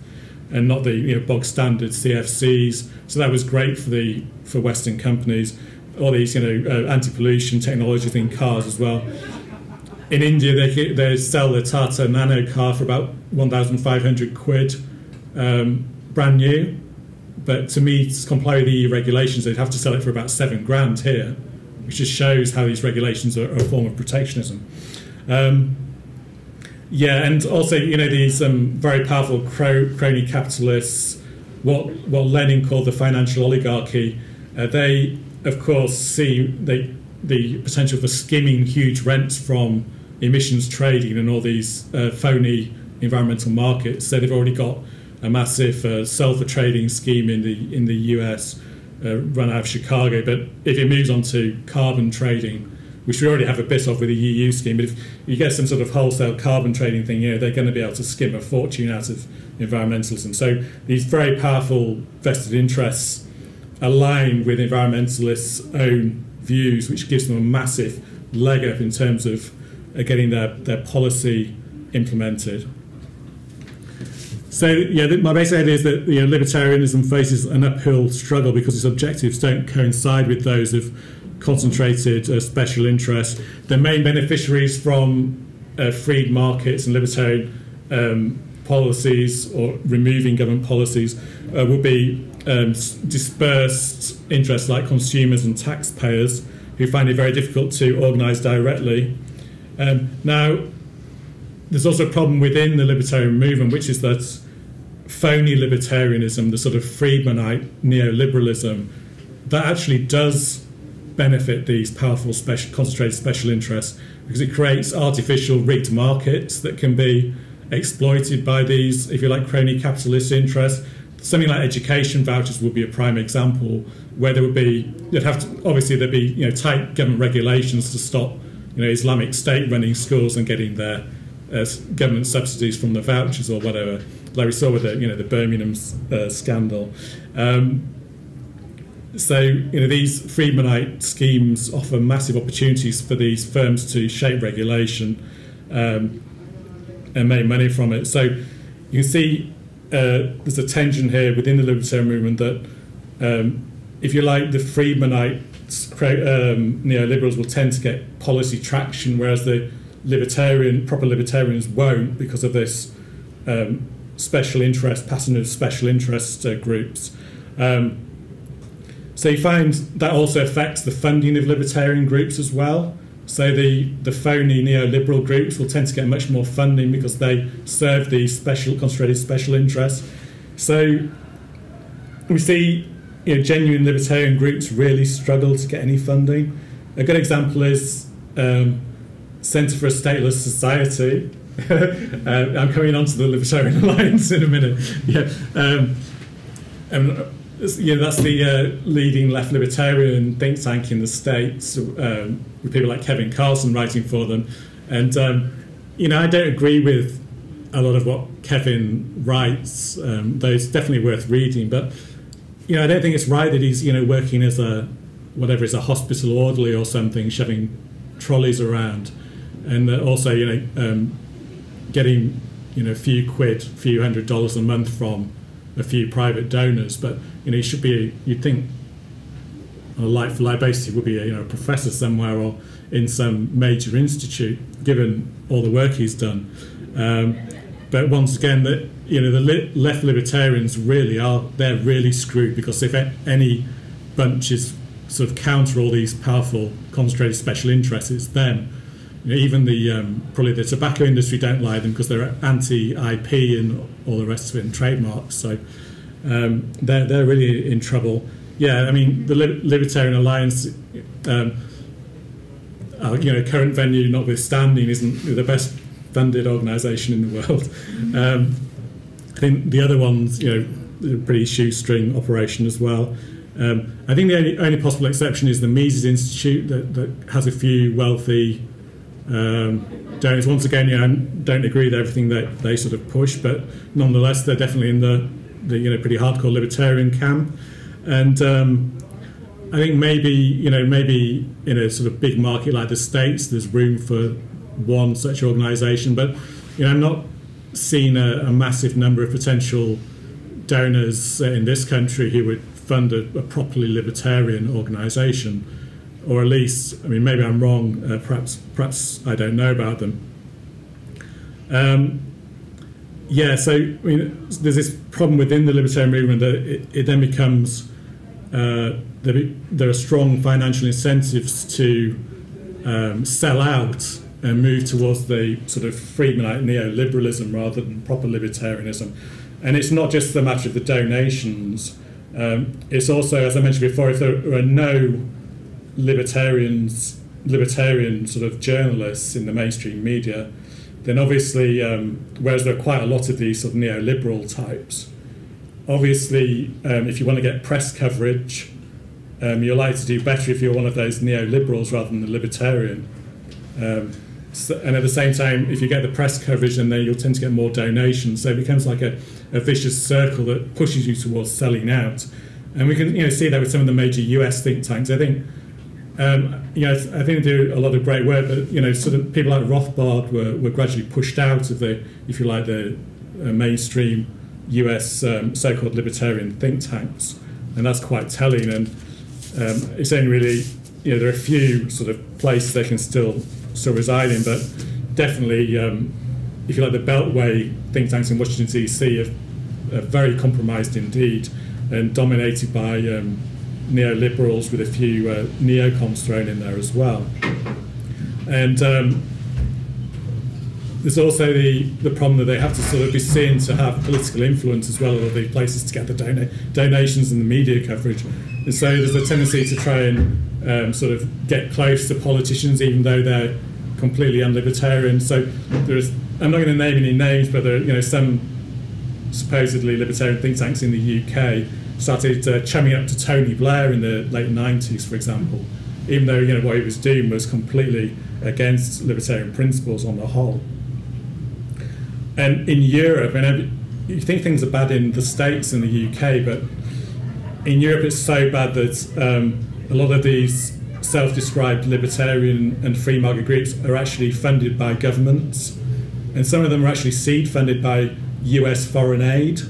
and not the you know, bog standard CFCs. So that was great for the for Western companies. All these you know uh, anti-pollution technologies in cars as well. In India, they they sell the Tata Nano car for about 1,500 quid, um, brand new but to me, to comply with the EU regulations, they'd have to sell it for about seven grand here, which just shows how these regulations are, a form of protectionism. Um, yeah, and also, you know, these um, very powerful cro- crony capitalists, what what Lenin called the financial oligarchy, uh, they, of course, see the potential for skimming huge rents from emissions trading and all these uh, phony environmental markets. So they've already got a massive uh, sulfur trading scheme in the in the US, uh, run out of Chicago. But if it moves on to carbon trading, which we already have a bit of with the EU scheme, but if you get some sort of wholesale carbon trading thing here, they're going to be able to skim a fortune out of environmentalism. So these very powerful vested interests align with environmentalists' own views, which gives them a massive leg up in terms of uh, getting their, their policy implemented. So yeah, the, my basic idea is that you know, libertarianism faces an uphill struggle because its objectives don't coincide with those of concentrated uh, special interests. The main beneficiaries from uh, freed markets and libertarian um, policies or removing government policies uh, would be um, dispersed interests like consumers and taxpayers who find it very difficult to organise directly. Um, now, there's also a problem within the libertarian movement, which is that phony libertarianism, the sort of Friedmanite neoliberalism, that actually does benefit these powerful special, concentrated special interests because it creates artificial rigged markets that can be exploited by these, if you like, crony capitalist interests. Something like education vouchers would be a prime example, where there would be, you'd have to, obviously there'd be, you know, tight government regulations to stop, you know, Islamic State running schools and getting their uh, government subsidies from the vouchers or whatever like we saw with the you know the Birmingham uh, scandal. Um, so you know these Friedmanite schemes offer massive opportunities for these firms to shape regulation um, and make money from it. So you can see uh, there's a tension here within the libertarian movement that um, if you like the Friedmanite um, neoliberals will tend to get policy traction, whereas the libertarian proper libertarians won't because of this um, special interest, pattern of special interest uh, groups. Um, so you find that also affects the funding of libertarian groups as well. So the, the phony neoliberal groups will tend to get much more funding because they serve these special concentrated special interests. So we see you know, genuine libertarian groups really struggle to get any funding. A good example is um, Centre for a Stateless Society, uh, I'm coming on to the Libertarian Alliance in a minute. Yeah. Um, and you know, that's the uh, leading left libertarian think tank in the States, um, with people like Kevin Carson writing for them. And, um, you know, I don't agree with a lot of what Kevin writes, um, though it's definitely worth reading. But, you know, I don't think it's right that he's, you know, working as a, whatever, as a hospital orderly or something, shoving trolleys around. And also, you know, um, getting, you know, a few quid, a few hundred dollars a month from a few private donors, but you know, he should be. You'd think on a like for like basis, would be a, you know a professor somewhere or in some major institute, given all the work he's done. Um, but once again, that you know the li- left libertarians really are they're really screwed because if any bunch is sort of counter all these powerful concentrated special interests, it's them. Even the um, probably the tobacco industry don't like them because they're anti-IP and all the rest of it and trademarks. So um, they're they're really in trouble. Yeah, I mean the Li- Libertarian Alliance, um, uh, you know, current venue notwithstanding, isn't the best funded organisation in the world. Um, I think the other ones, you know, pretty shoestring operation as well. Um, I think the only, only possible exception is the Mises Institute that, that has a few wealthy um, donors. Once again, you know, don't agree with everything that they sort of push, but nonetheless, they're definitely in the, the you know pretty hardcore libertarian camp. And um, I think maybe you know maybe in a sort of big market like the states, there's room for one such organisation. But you know, I'm not seeing a, a massive number of potential donors in this country who would fund a, a properly libertarian organisation, or at least, I mean, maybe I'm wrong. Uh, perhaps, perhaps I don't know about them. Um, yeah, so I mean, there's this problem within the libertarian movement that it, it then becomes uh, there, be, there are strong financial incentives to um, sell out and move towards the sort of Friedmanite neoliberalism rather than proper libertarianism. And it's not just the matter of the donations. Um, it's also, as I mentioned before, if there are no libertarians, libertarian sort of journalists in the mainstream media, then obviously, um, whereas there are quite a lot of these sort of neoliberal types, obviously, um, if you want to get press coverage, um, you're likely to do better if you're one of those neoliberals rather than the libertarian. Um, so, and at the same time, if you get the press coverage, then you'll tend to get more donations. So it becomes like a, a vicious circle that pushes you towards selling out. And we can you know see that with some of the major US think tanks. I think um, you know, I think they do a lot of great work, but you know, sort of people like Rothbard were, were gradually pushed out of the, if you like, the uh, mainstream US um, so-called libertarian think tanks, and that's quite telling. And um, it's only really, you know, there are a few sort of places they can still still reside in, but definitely, um, if you like, the Beltway think tanks in Washington D.C. are, are very compromised indeed, and dominated by um, neoliberals with a few uh, neocons thrown in there as well. And um, there's also the, the problem that they have to sort of be seen to have political influence as well, or the places to get the dona- donations and the media coverage. And so there's a tendency to try and um, sort of get close to politicians, even though they're completely unlibertarian. So there's, I'm not going to name any names, but there are you know some supposedly libertarian think tanks in the UK started uh, chumming up to Tony Blair in the late 90s, for example, even though you know what he was doing was completely against libertarian principles on the whole. And in Europe, and you think things are bad in the States and the UK, but in Europe it's so bad that um, a lot of these self-described libertarian and free market groups are actually funded by governments, and some of them are actually seed funded by U.S. foreign aid.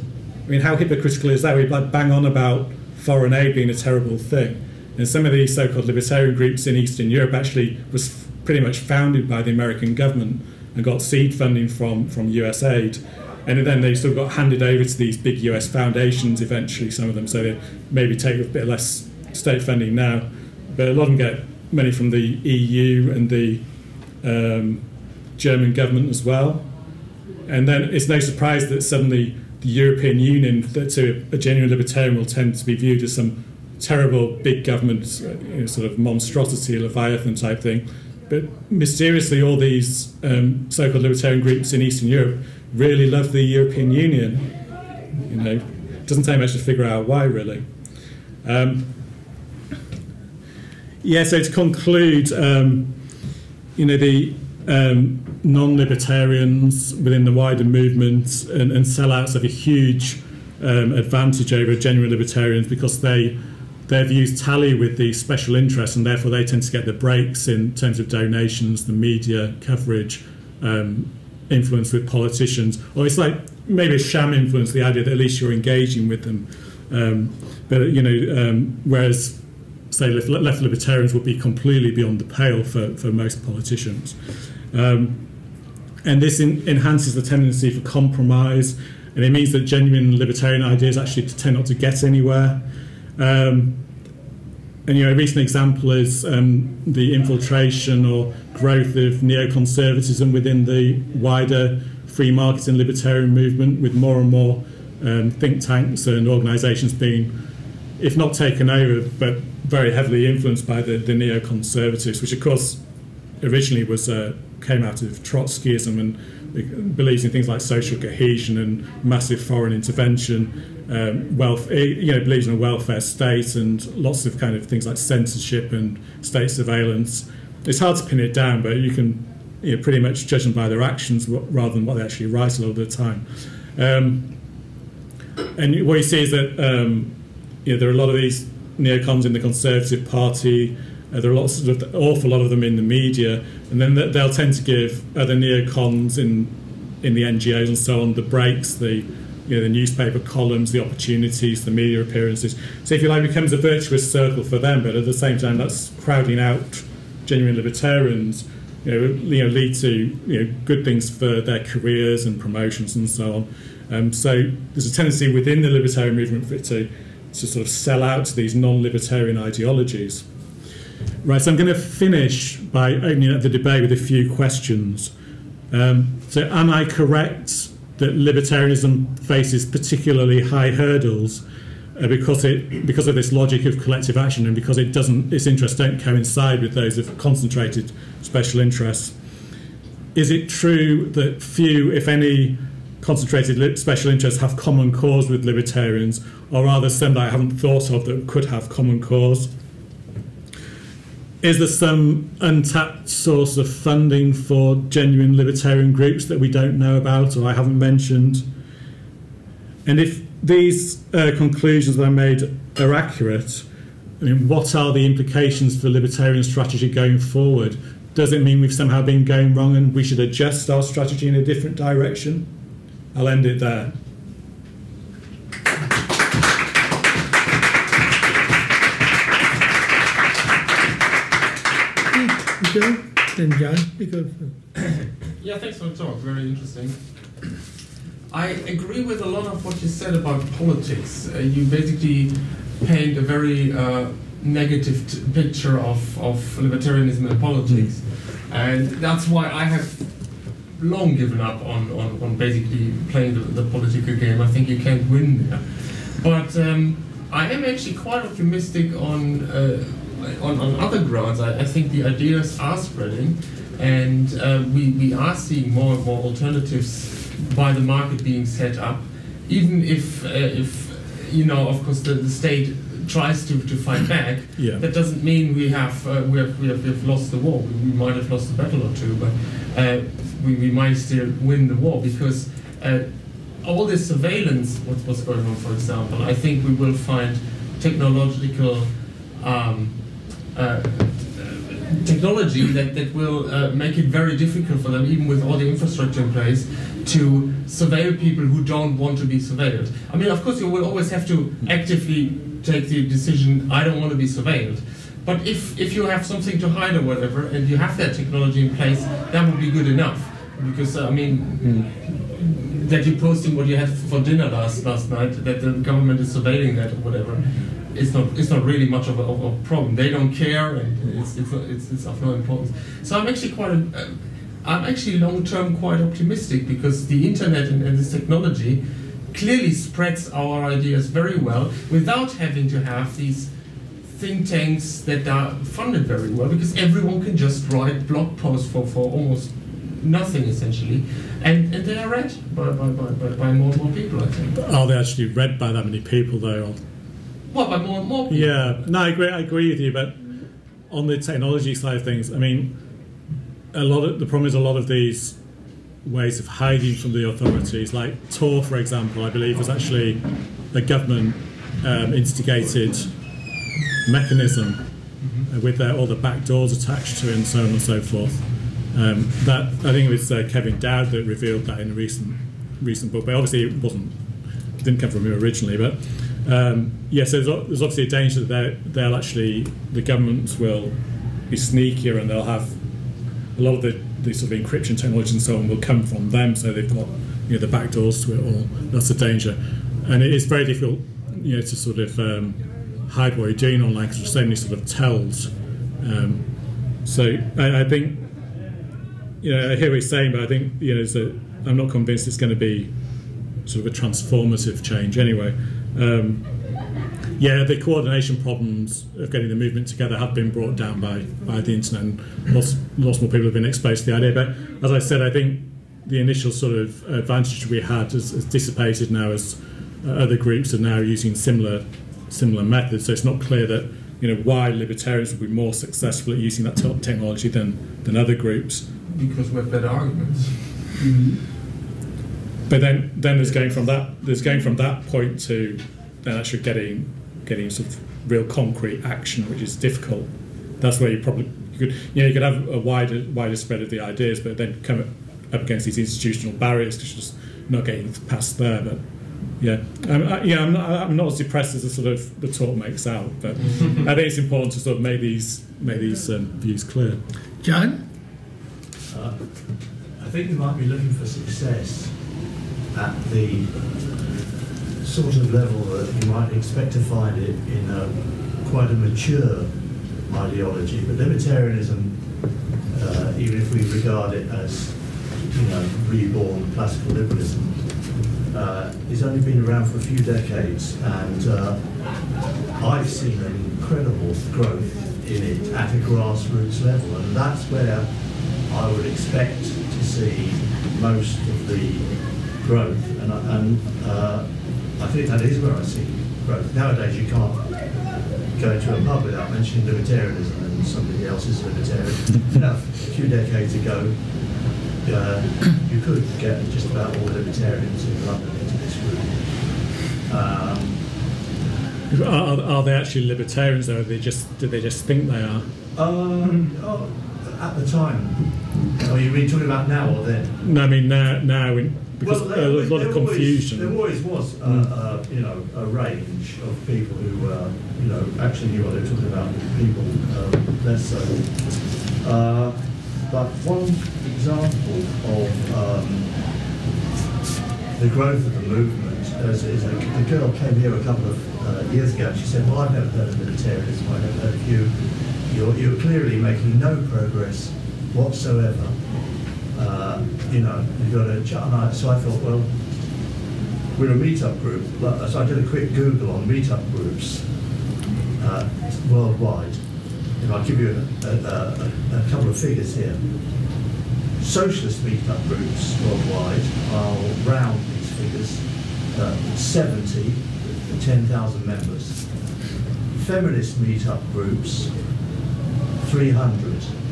I mean, how hypocritical is that? We bang on about foreign aid being a terrible thing, and some of these so-called libertarian groups in Eastern Europe actually was pretty much founded by the American government and got seed funding from from US aid. And then they sort of got handed over to these big US foundations eventually, some of them, so they maybe take a bit less state funding now. But a lot of them get money from the EU and the um, German government as well. And then it's no surprise that suddenly the European Union, that to a genuine libertarian, will tend to be viewed as some terrible big government, you know, sort of monstrosity, Leviathan type thing. But mysteriously, all these um, so-called libertarian groups in Eastern Europe really love the European Union. You know, it doesn't take much to figure out why, really. Um, yeah, so to conclude, um, you know, the um, non-libertarians within the wider movement and, and sellouts have a huge um, advantage over genuine libertarians because they their views tally with the special interests and therefore they tend to get the breaks in terms of donations, the media coverage, um, influence with politicians, or it's like maybe a sham influence, the idea that at least you're engaging with them. Um, but you know, um, whereas say left, left libertarians would be completely beyond the pale for, for most politicians. Um, and this in, enhances the tendency for compromise, and it means that genuine libertarian ideas actually tend not to get anywhere. Um, and you know, a recent example is um, the infiltration or growth of neoconservatism within the wider free market and libertarian movement, with more and more um, think tanks and organisations being, if not taken over, but very heavily influenced by the, the neoconservatives, which of course originally was uh, came out of Trotskyism and believes in things like social cohesion and massive foreign intervention, um, wealth, eh, you know, believes in a welfare state and lots of kind of things like censorship and state surveillance. It's hard to pin it down, but you can you know, pretty much judge them by their actions rather than what they actually write a lot of the time. Um, and what you see is that um, you know, there are a lot of these neocons in the Conservative Party. Uh, there are lots of an awful lot of them in the media, and then they'll tend to give other neocons in in the NGOs and so on the breaks, the you know the newspaper columns, the opportunities, the media appearances. So if you like, it becomes a virtuous circle for them, but at the same time, that's crowding out genuine libertarians. You know, you know, lead to you know good things for their careers and promotions and so on. Um, so there's a tendency within the libertarian movement for it to to sort of sell out to these non-libertarian ideologies. Right, so I'm going to finish by opening up the debate with a few questions. Um, so, am I correct that libertarianism faces particularly high hurdles uh, because it because of this logic of collective action and because it doesn't its interests don't coincide with those of concentrated special interests? Is it true that few, if any, concentrated special interests have common cause with libertarians, or rather some that I haven't thought of that could have common cause? Is there some untapped source of funding for genuine libertarian groups that we don't know about or I haven't mentioned? And if these uh, conclusions that I made are accurate, I mean, what are the implications for libertarian strategy going forward? Does it mean we've somehow been going wrong and we should adjust our strategy in a different direction? I'll end it there. Joe, then you go. Yeah, thanks for the talk. Very interesting. I agree with a lot of what you said about politics. Uh, you basically paint a very uh, negative picture of, of libertarianism and politics. And that's why I have long given up on, on, on basically playing the, the political game. I think you can't win there. But um, I am actually quite optimistic on, uh, on, on other grounds. I, I think the ideas are spreading, and uh, we, we are seeing more and more alternatives by the market being set up. Even if, uh, if you know, of course, the, the state tries to, to fight back, Yeah. that doesn't mean we have, uh, we, have, we, have, we have lost the war. We, might have lost a battle or two, but uh, we, we might still win the war because uh, all this surveillance, what's, what's going on, for example, I think we will find technological um, technology that, that will uh, make it very difficult for them, even with all the infrastructure in place, to surveil people who don't want to be surveilled. I mean, of course, you will always have to actively take the decision, I don't want to be surveilled. But if, if you have something to hide or whatever, and you have that technology in place, that would be good enough. Because, uh, I mean, that you're posting what you had for dinner last, last night, that the government is surveilling that or whatever, it's not, it's not really much of a, of a problem. They don't care, and it's, it's, not, it's, it's of no importance. So I'm actually quite, a, uh, I'm actually long term quite optimistic because the internet and, and this technology clearly spreads our ideas very well without having to have these think tanks that are funded very well because everyone can just write blog posts for, for almost nothing essentially and, and they are read by, by, by, by, more and more people I think. Are they actually read by that many people, though? Well, by more and more people. Yeah, no, I agree. I agree with you. But on the technology side of things, I mean, a lot of the problem is a lot of these ways of hiding from the authorities, like Tor, for example, I believe was actually a government um, instigated mechanism uh, with uh, all the back doors attached to it and so on and so forth. Um, that I think it was uh, Kevin Dowd that revealed that in a recent recent book, but obviously it wasn't didn't come from him originally. But um, yes, there's, there's obviously a danger that they'll actually the governments will be sneakier and they'll have a lot of the, the sort of encryption technology and so on will come from them, so they've got you know the back doors to it all. That's a danger, and it is very difficult, you know, to sort of um, hide what you're doing online because there's so many sort of tells. Um, so I, I think, you know, I hear what he's saying, but I think you know, so I'm not convinced it's going to be sort of a transformative change anyway. Um, yeah, the coordination problems of getting the movement together have been brought down by, by the internet, and lots, lots more people have been exposed to the idea. But as I said, I think the initial sort of advantage we had has, has dissipated now as uh, other groups are now using similar similar methods. So it's not clear that you know why libertarians would be more successful at using that technology than than other groups. Because we have better arguments. But then, then there's going from that there's going from that point to then actually getting getting sort of real concrete action, which is difficult. That's where you probably you could you know you could have a wider wider spread of the ideas, but then come up against these institutional barriers because just not getting past there. But yeah, um, I, yeah, I'm not, I'm not as depressed as the sort of the talk makes out, but I think it's important to sort of make these make these um, views clear. John? Uh, I think you might be looking for success at the sort of level that you might expect to find it in a, quite a mature ideology. But libertarianism, uh, even if we regard it as, you know, reborn classical liberalism, uh, has only been around for a few decades, and uh, I've seen an incredible growth in it at a grassroots level, and that's where I would expect to see most of the growth, and, I- and uh, I think that is where I see growth. Nowadays, you can't go into a pub without mentioning libertarianism, and somebody else is libertarian. you know, a few decades ago, uh, you could get just about all the libertarians in London into this room. Um, Are, are they actually libertarians, or are they just do they just think they are? um, oh, at the time, oh, you mean talking about now or then? No, I mean now, now in, because Well, there there's a lot of there always- confusion. there always was, uh, uh, you know, a range of people who, uh, you know, actually knew what they were talking about. People uh, less so. Uh, but one example of um, the growth of the movement is, is a, the girl came here a couple of uh, years ago. and She said, "Well, I've never heard of libertarianism. I've never heard of you. You're, you're clearly making no progress whatsoever." uh, you know, you've got chat. And I, so I thought, well, we're a meetup group. So I did a quick Google on meetup groups uh, worldwide. And I'll give you a, a, a, a couple of figures here. Socialist meetup groups worldwide, I'll round these figures, uh, 70 to 10,000 members. Feminist meetup groups, 300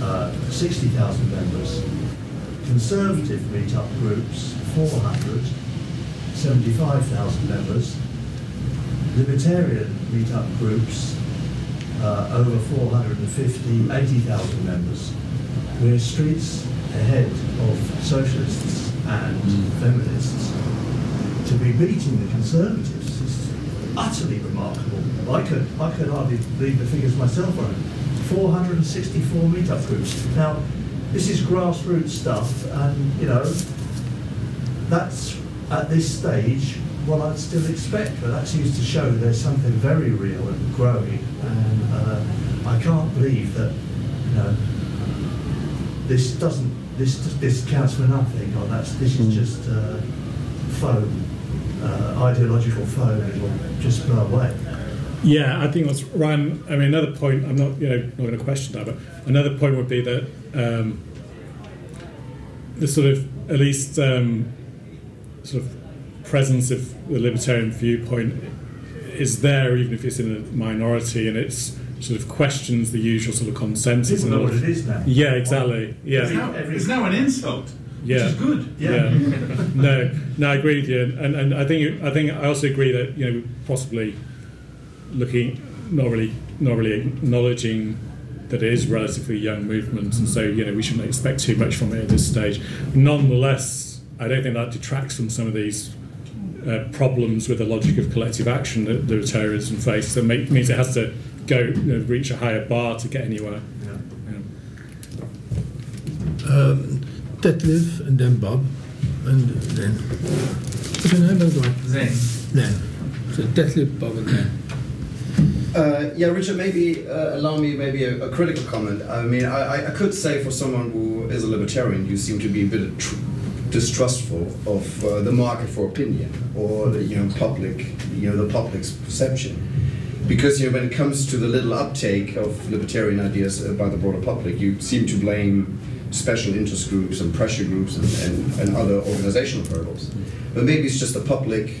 uh, 60,000 members. Conservative meetup groups, 400, 75,000 members. Libertarian meetup groups, uh, over 450, 80,000 members. We're streets ahead of socialists and feminists. To be beating the conservatives is utterly remarkable. I could, I could hardly believe the figures myself. 464 meetup groups. Now, this is grassroots stuff, and you know, that's at this stage what I'd still expect, but that seems to show there's something very real and growing, and uh, I can't believe that, you know, this doesn't, this this counts for nothing, or that's this is just uh, foam, uh, ideological foam, it'll just blow away. Yeah, I think that's Ryan. I mean, another point. I'm not, you know, not going to question that, but another point would be that um, the sort of at least um, sort of presence of the libertarian viewpoint is there, even if it's in a minority, and it's sort of questions the usual sort of consensus. People and know what it is now. Yeah, exactly. It's Yeah, now, it's now an insult, Yeah. which is good. yeah. no, no, I agree with you, and, and I think I think I also agree that you know possibly looking not really not really acknowledging that it is relatively young movement, and so you know we shouldn't expect too much from it at this stage. Nonetheless, I don't think that detracts from some of these uh, problems with the logic of collective action that libertarianism face. That make, means it has to go you know, reach a higher bar to get anywhere. Yeah. Yeah. Um, Detlev and then Bob, and then. What's your name, by the way? Zen. Len. So Detlev, Bob, and Len. Uh, yeah, Richard, maybe uh, allow me maybe a, a critical comment. I mean, I, I- could say for someone who is a libertarian, you seem to be a bit tr- distrustful of uh, the market for opinion or the, you know public, you know the public's perception, because you know when it comes to the little uptake of libertarian ideas uh, by the broader public, you seem to blame special interest groups and pressure groups and, and, and other organizational hurdles. But maybe it's just the public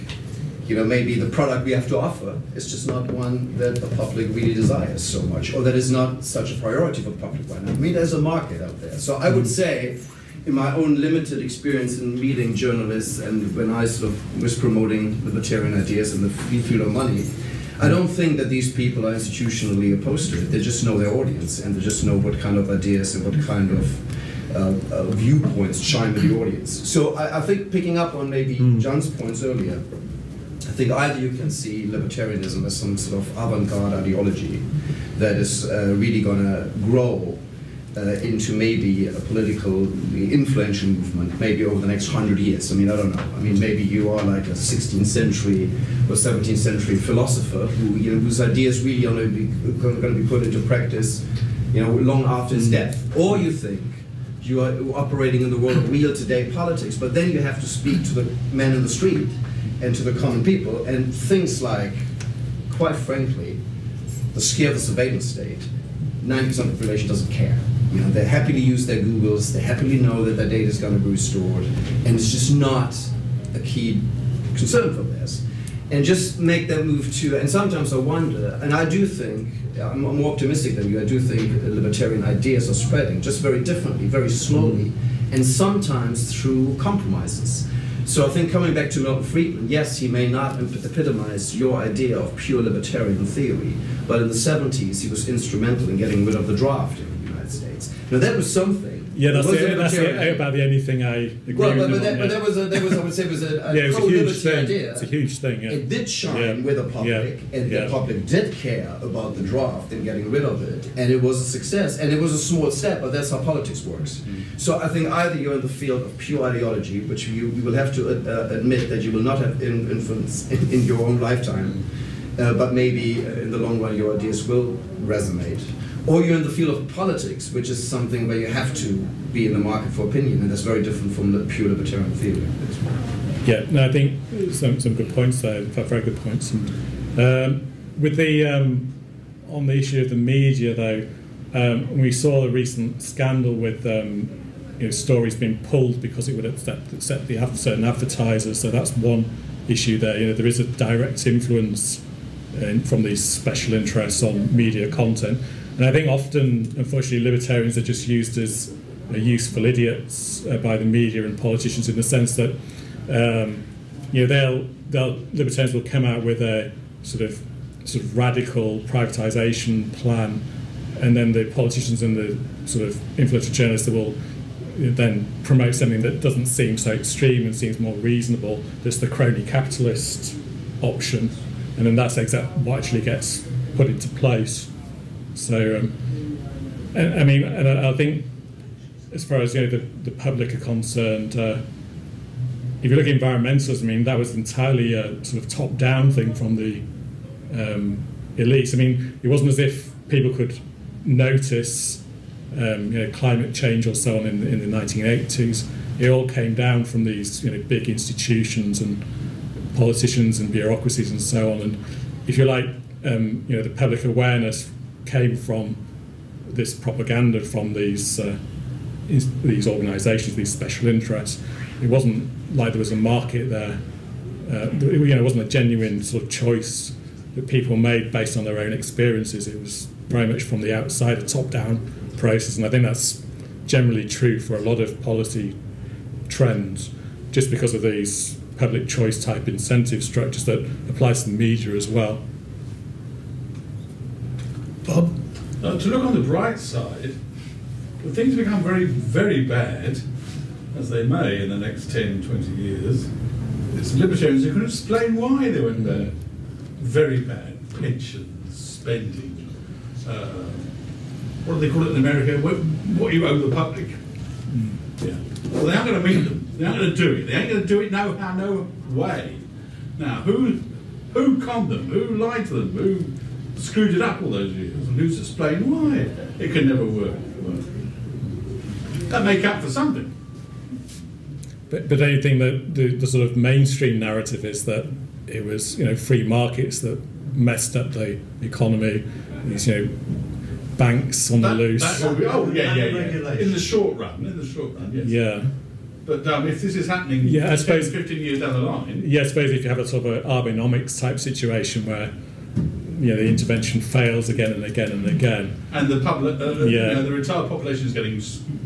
you know, maybe the product we have to offer is just not one that the public really desires so much, or that is not such a priority for the public right now. I mean, there's a market out there. So I would say, in my own limited experience in meeting journalists and when I sort of was promoting libertarian ideas in the field of money, I don't think that these people are institutionally opposed to it. They just know their audience and they just know what kind of ideas and what kind of uh, uh, viewpoints chime with the audience. So I, I think picking up on maybe John's points earlier, I think either you can see libertarianism as some sort of avant-garde ideology that is uh, really going to grow uh, into maybe a political influential movement, maybe over the next hundred years. I mean, I don't know. I mean, maybe you are like a 16th century or 17th century philosopher who, you know, whose ideas really are going to be, put into practice, you know, long after his death. Or you think you are operating in the world of real today politics, but then you have to speak to the men in the street and to the common people, and things like, quite frankly, the scare of the surveillance state, 90% of the population doesn't care. You know, they're happy to use their Googles, they happily know that their data is going to be restored, and it's just not a key concern for theirs. And just make that move to, and sometimes I wonder, and I do think, I'm more optimistic than you, I do think libertarian ideas are spreading, just very differently, very slowly, and sometimes through compromises. So I think coming back to Milton Friedman, yes, he may not epitomize your idea of pure libertarian theory, but in the 70s he was instrumental in getting rid of the draft in the United States. Now that was something. Yeah, that's It was a the, that's libertarian- about the only thing I agree well, with but, but, that, on, but that was a, that was I would say was a, a yeah, it was a huge thing. idea. It's a huge thing. Yeah. It did shine with the public, and the public did care about the draft and getting rid of it, and it was a success. And it was a small step, but that's how politics works. Mm. So I think either you're in the field of pure ideology, which you, you will have to uh, admit that you will not have in, influence in, in your own lifetime, uh, but maybe uh, in the long run your ideas will resonate. Or you're in the field of politics, which is something where you have to be in the market for opinion, and that's very different from the pure libertarian theory. Yeah, no, I think some, some good points there, very good points. Um, with the um, on the issue of the media, though, um, we saw a recent scandal with um, you know, stories being pulled because it would upset, upset the certain advertisers. So that's one issue there. You know, there is a direct influence in, from these special interests on media content, and I think often, unfortunately, libertarians are just used as uh, useful idiots uh, by the media and politicians in the sense that um, you know they'll they'll libertarians will come out with a sort of sort of radical privatization plan, and then the politicians and the sort of influential journalists will then promote something that doesn't seem so extreme and seems more reasonable. That's the crony capitalist option, and then that's exactly what actually gets put into place. So, um, and, I mean, and I, I think as far as you know, the, the public are concerned, uh, if you look at environmentalism, I mean, that was entirely a sort of top-down thing from the um, elites. I mean, it wasn't as if people could notice um, you know, climate change or so on in, in the 1980s. It all came down from these you know, big institutions and politicians and bureaucracies and so on. And if you like, um, you know, the public awareness came from this propaganda from these uh, these organisations, these special interests. It wasn't like there was a market there. Uh, you know, it wasn't a genuine sort of choice that people made based on their own experiences. It was very much from the outside, a top-down process, and I think that's generally true for a lot of policy trends, just because of these public choice type incentive structures that applies to the media as well. Bob? Uh, to look on the bright side, if things become very, very bad, as they may in the next 10, 20 years, it's libertarians who can explain why they went bad. Very bad. Pensions, spending, uh, what do they call it in America? What, what you owe the public. Yeah. Well, they aren't going to meet them. They aren't going to do it. They ain't going to do it no how, no way. Now, who, who conned them? Who lied to them? Who screwed it up all those years? And who's explained why it can never work? That make up for something. But, but don't you think that the, the sort of mainstream narrative is that it was you know free markets that messed up the economy, these you know banks on the loose. that oh, yeah, yeah, yeah. In the short run, in the short run, yes. yeah, But um, if this is happening Yeah, I 10, suppose- 15 years down the line, yeah. I suppose if you have a sort of a Abenomics type situation where you know the intervention fails again and again and again, and the public, uh, Yeah. you know, the retired population is getting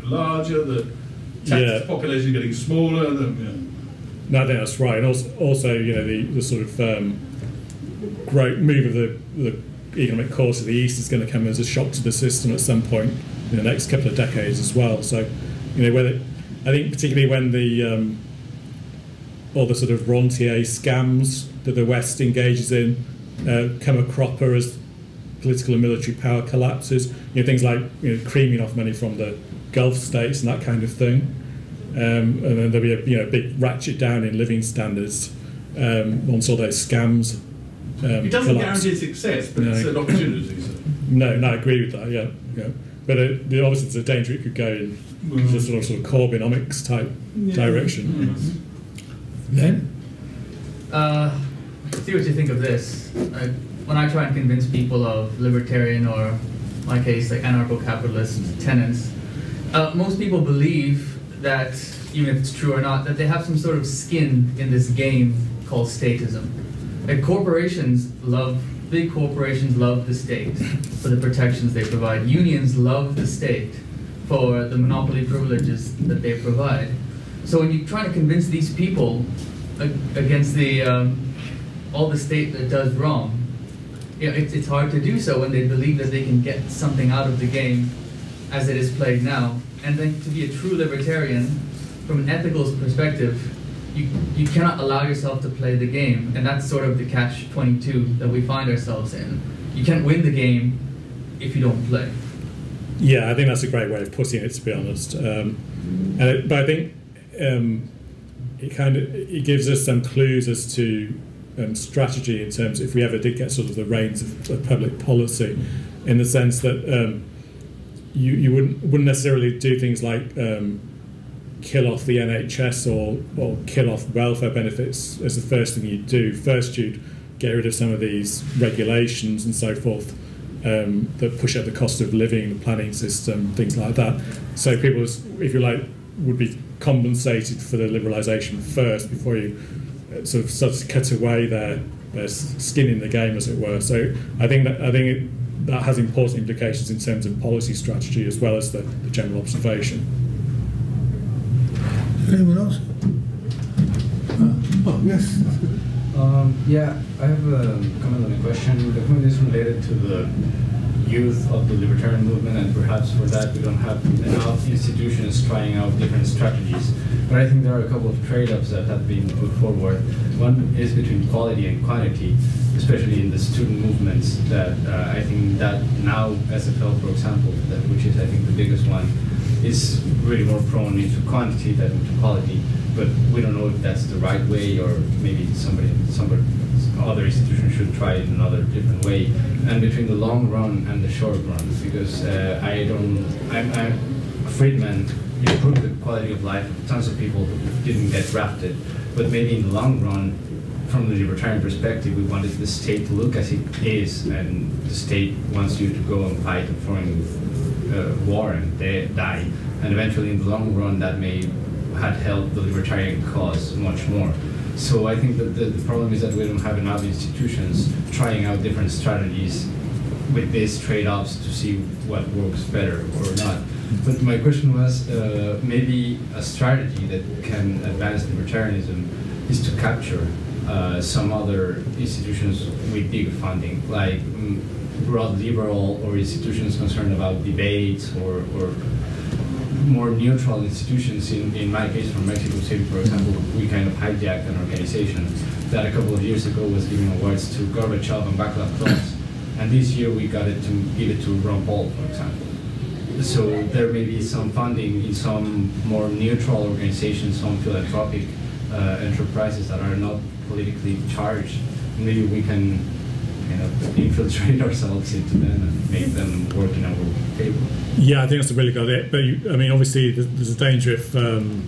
larger, the tax Yeah. population is getting smaller, the, you know, No, I think that's right. And also, also you know, the, the sort of um, great move of the, the economic course of the East is going to come as a shock to the system at some point in the next couple of decades as well. So, you know, whether I think particularly when the um, all the sort of rentier scams that the West engages in uh, come a cropper as political and military power collapses. You know, things like you know, creaming off money from the Gulf states and that kind of thing. Um, and then there'll be a you know big ratchet down in living standards um, once all those scams. Um, it doesn't collapse. guarantee success, but No. it's an opportunity. So. No, no, I agree with that. Yeah, yeah. But it, the, obviously, there's a danger it could go in the sort of sort of Corbynomics type direction. Len? Uh, see what you think of this. I, when I try and convince people of libertarian or, in my case, like anarcho-capitalist tenets, uh, most people believe that, even if it's true or not, that they have some sort of skin in this game called statism. Like corporations love, big corporations love the state for the protections they provide. Unions love the state for the monopoly privileges that they provide. So when you try to convince these people against the um, all the state that does wrong, you know, it's, it's hard to do so when they believe that they can get something out of the game as it is played now. And then to be a true libertarian, from an ethical perspective, you, you cannot allow yourself to play the game. And that's sort of the catch 22 that we find ourselves in. You can't win the game if you don't play. Yeah, I think that's a great way of putting it. To be honest, um, and it, but I think um, it kind of it gives us some clues as to um, strategy in terms if we ever did get sort of the reins of, of public policy, in the sense that um, you you wouldn't wouldn't necessarily do things like um, kill off the NHS or or kill off welfare benefits as the first thing you'd do. First, you'd get rid of some of these regulations and so forth um, that push up the cost of living, the planning system, things like that. So people, if you like, would be compensated for the liberalisation first before you uh, sort of, sort of cut away their, their skin in the game, as it were. So I think that I think it, that has important implications in terms of policy strategy as well as the, the general observation. Anyone else? Uh, oh, yes. Um, yeah, I have a comment on a question. The comment is related to the youth of the libertarian movement, and perhaps for that we don't have enough institutions trying out different strategies. But I think there are a couple of trade-offs that have been put forward. One is between quality and quantity, especially in the student movements. That uh, I think that now SFL, for example, that, which is I think the biggest one, is really more prone into quantity than into quality. But we don't know if that's the right way, or maybe somebody, somebody, other institution should try it another different way. And between the long run and the short run, because uh, I don't, I'm, I'm Friedman improved the quality of life of tons of people who didn't get drafted, but maybe in the long run, from the libertarian perspective, we wanted the state to look as it is, and the state wants you to go and fight a foreign uh, war and die. And eventually, in the long run, that may had helped the libertarian cause much more. So I think that the, the problem is that we don't have enough institutions trying out different strategies with these trade-offs to see what works better or not. But my question was uh, maybe a strategy that can advance libertarianism is to capture uh, some other institutions with big funding, like mm, broad liberal or institutions concerned about debates or, or more neutral institutions. In, in my case, from Mexico City, for example, we kind of hijacked an organization that a couple of years ago was giving awards to Gorbachev and Václav Klaus. And this year we got it to give it to Ron Paul, for example. So there may be some funding in some more neutral organizations, some philanthropic uh, enterprises that are not politically charged. Maybe we can kind of infiltrate ourselves into them and make them work in our favor. Yeah, I think that's a really good idea. But you, I mean, obviously, there's, a danger if um,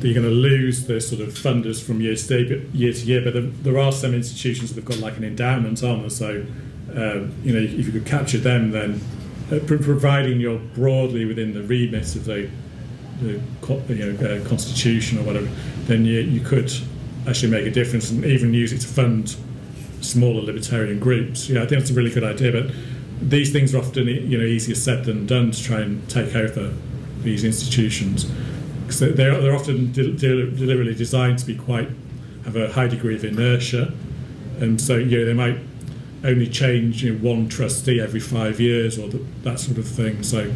you're going to lose the sort of funders from year to year, year, to year. But there, there are some institutions that have got like an endowment, aren't there? So, uh, you know, if you could capture them, then providing you're broadly within the remit of the, the you know, uh, constitution or whatever, then you, you could actually make a difference and even use it to fund smaller libertarian groups. Yeah, I think that's a really good idea. But these things are often you know easier said than done to try and take over these institutions because they're they're often de- de- deliberately designed to be quite have a high degree of inertia, and so you know they might only change you know, one trustee every five years or the, that sort of thing. So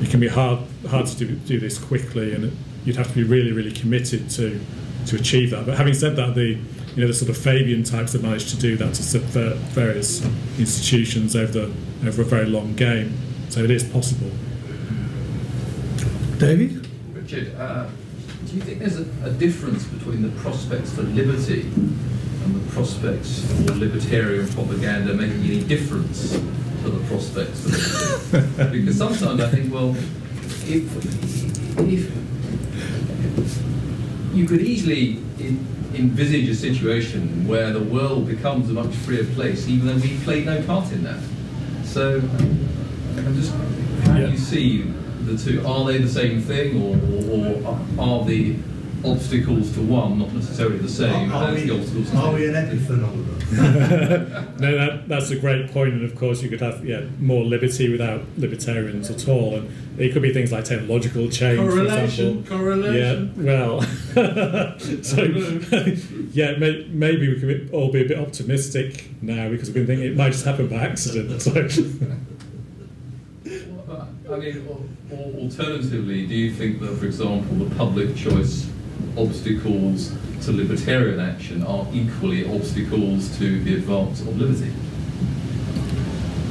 it can be hard hard to do, do this quickly, and it, you'd have to be really really committed to to achieve that. But having said that, the you know the sort of Fabian types have managed to do that to subvert various institutions over the over a very long game. So it is possible. David? Richard, uh, do you think there's a, a difference between the prospects for liberty and the prospects for libertarian propaganda making any difference to the prospects because sometimes I think, well, if, if you could easily in, envisage a situation where the world becomes a much freer place, even though we played no part in that. So, I'm just, how do you see the two? Are they the same thing, or, or, or are the obstacles to one not necessarily the same Are, are, as we, the obstacles are we two? an epiphenomenon? no, that, that's a great point, and of course you could have yeah more liberty without libertarians at all, and it could be things like technological change, Correlation, for example. correlation. Yeah, well, so yeah, may, maybe we can all be a bit optimistic now because we've been thinking it might just happen by accident. So. I mean, or, or alternatively, do you think that, for example, the public choice obstacles to libertarian action are equally obstacles to the advance of liberty?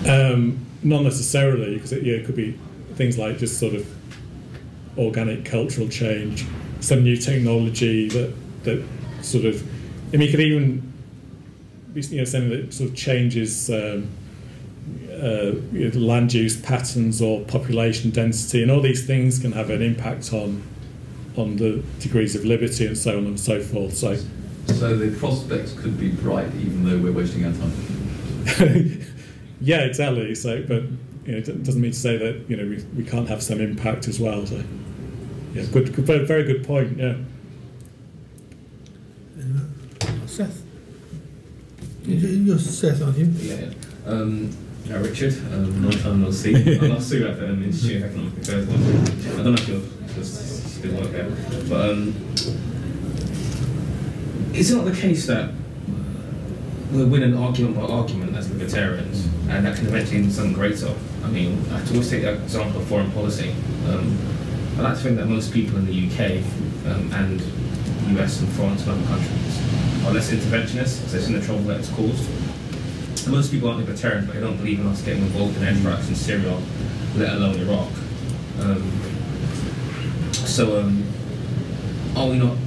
Um, not necessarily, because it, yeah, it could be things like just sort of organic cultural change, some new technology that that sort of. I mean, it could even be you know something that sort of changes um, uh, land use patterns or population density, and all these things can have an impact on on the degrees of liberty and so on and so forth. So. So the prospects could be bright, even though we're wasting our time. yeah, exactly. So, but you know, it doesn't mean to say that you know we, we can't have some impact as well. So, yeah, good, good very, very good point. Yeah. Seth? You- You're Seth, aren't you? Yeah, yeah. Um, yeah, Richard, um, long time no see. I last saw you at the um, Institute of Economic Affairs. I don't know if you're just there, but um, is it not the case that we win an argument by argument as libertarians, and that can eventually to something greater? I mean, I always take the example of foreign policy. Um, I like to think that most people in the UK um, and US and France and other countries are less interventionist, because they've seen the trouble that it's caused. And most people aren't libertarians, but they don't believe in us getting involved in airstrikes in Syria, let alone Iraq. Um, so, um, are we not?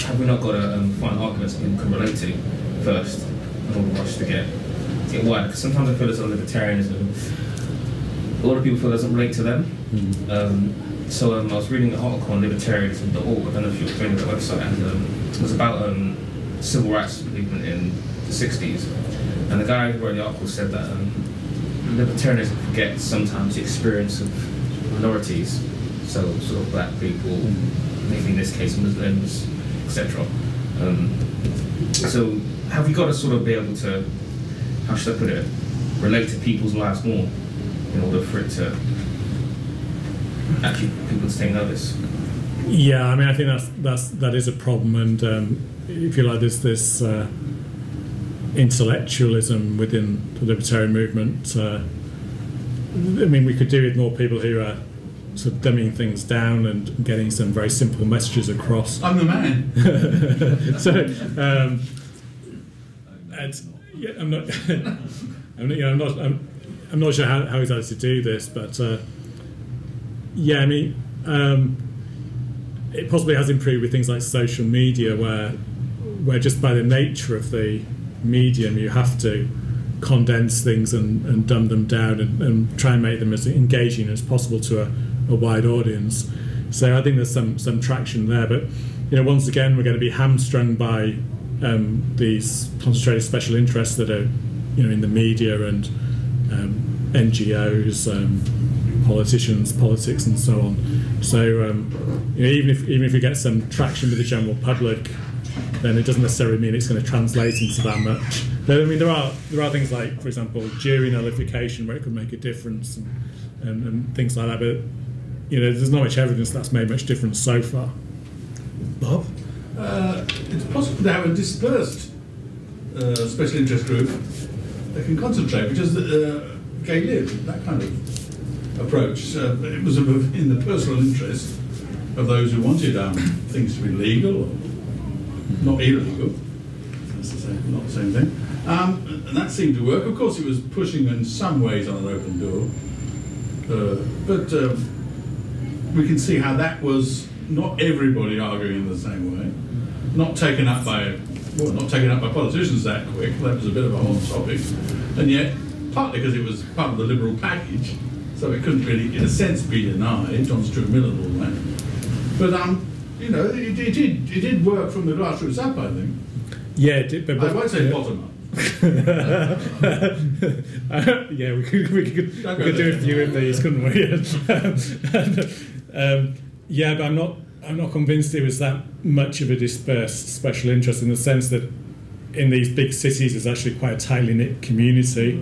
Have we not got to um, find arguments that we can relate to first, and all rush to get to get wide? Because sometimes I feel as though libertarianism, a lot of people feel doesn't relate to them. Um, so um, I was reading an article on libertarianism.org. I don't know if you're familiar with that website, and um, it was about um, civil rights movement in the 60s. And the guy who wrote the article said that um, libertarianism forgets sometimes the experience of minorities, so sort of black people, maybe in this case Muslims, etc. Um, so have we got to sort of be able to, how should I put it, relate to people's lives more in order for it to actually people to take notice? Yeah, I mean, I think that's that's that is a problem, and um, if you like, there's this uh, intellectualism within the libertarian movement. Uh, I mean, we could do with more people who are sort of dumbing things down and getting some very simple messages across. I'm the man. so, um, and, yeah, I'm not, I'm not, you know, I'm not, I'm, I'm not sure how, how exactly to do this, but uh, yeah, I mean, um, it possibly has improved with things like social media, where, where just by the nature of the medium, you have to condense things and, and dumb them down and, and try and make them as engaging as possible to a, a wide audience. So I think there's some some traction there, but you know, once again, we're going to be hamstrung by um, these concentrated special interests that are, you know, in the media and um, NGOs, um, politicians, politics, and so on. So um, you know, even if even if we get some traction with the general public, then it doesn't necessarily mean it's going to translate into that much. But, I mean, there are there are things like, for example, jury nullification where it could make a difference and, and, and things like that. But you know, there's not much evidence that's made much difference so far. Bob? Uh, it's possible to have a dispersed uh, special interest group that can concentrate, which is uh, gay lib, that kind of approach. Uh, it was in the personal interest of those who wanted um, things to be legal or not illegal. That's the same, not the same thing. Um, and that seemed to work. Of course, it was pushing in some ways on an open door. Uh, but um, we can see how that was not everybody arguing in the same way, not taken up by well, not taken up by politicians that quick. That was a bit of a hot topic, and yet partly because it was part of the liberal package, so it couldn't really, in a sense, be denied. John Stuart Mill and all that. But um, you know, it, it did it did work from the grassroots up. I think. Yeah, it did, but, I won't say bottom up. yeah, we could, we could, we could do a few of these, couldn't we? um, yeah, but I'm not. I'm not convinced it was that much of a dispersed special interest in the sense that in these big cities there's actually quite a tightly knit community.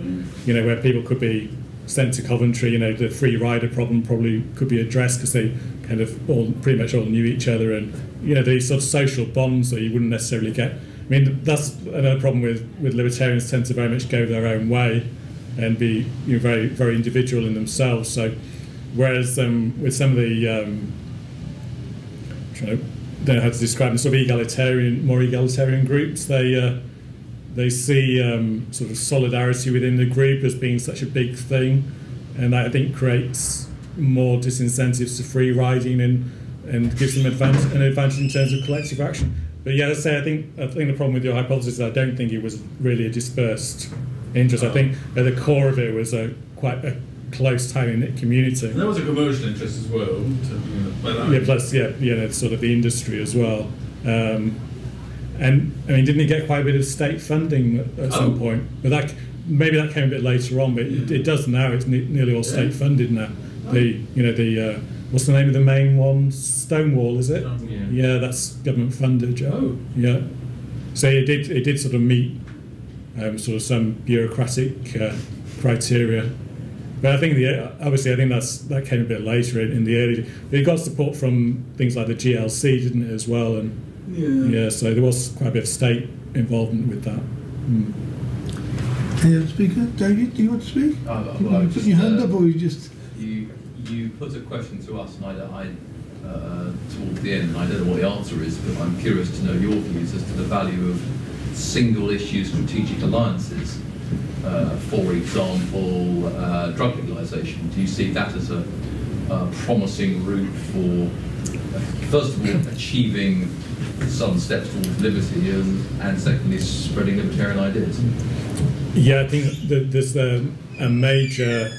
You know, where people could be sent to Coventry. You know, the free rider problem probably could be addressed because they kind of all pretty much all knew each other, and you know, these sort of social bonds that you wouldn't necessarily get. I mean, that's another problem with, with libertarians tend to very much go their own way and be you know, very very individual in themselves. So, whereas um, with some of the um, to don't know how to describe them, sort of egalitarian, more egalitarian groups, they uh, they see um, sort of solidarity within the group as being such a big thing, and that I think creates more disincentives to free riding and and gives them advantage, an advantage in terms of collective action. But yeah, I say, I think I think the problem with your hypothesis is I don't think it was really a dispersed interest. I think at the core of it was a quite a close, tightly knit community. And there was a commercial interest as well. To, but, uh, Yeah, plus yeah, you know, sort of the industry as well. Um, and I mean, didn't he get quite a bit of state funding at, at some Oh. point? But that maybe that came a bit later on, but it, it does now. It's ne- nearly all state funded now. The you know the uh, what's the name of the main one? Stonewall, is it? Yeah. Yeah, that's government funded. Yeah. Oh. Yeah. So it did it did sort of meet um, sort of some bureaucratic uh, criteria. But I think the obviously I think that's that came a bit later in, in the early. But it got support from things like the GLC, didn't it, as well? And yeah. yeah, so there was quite a bit of state involvement with that. Mm. Any other speaker? David, do you want to speak? Uh, you well, I want was to put your hand uh, up or you just... You you put a question to us, and I, I uh, towards the end, and I don't know what the answer is, but I'm curious to know your views as to the value of single issue strategic alliances. Uh, for example, uh, drug legalization. Do you see that as a, a promising route for, first of all, achieving some steps towards liberty, and, and secondly, spreading libertarian ideas? Yeah, I think that there's a, a major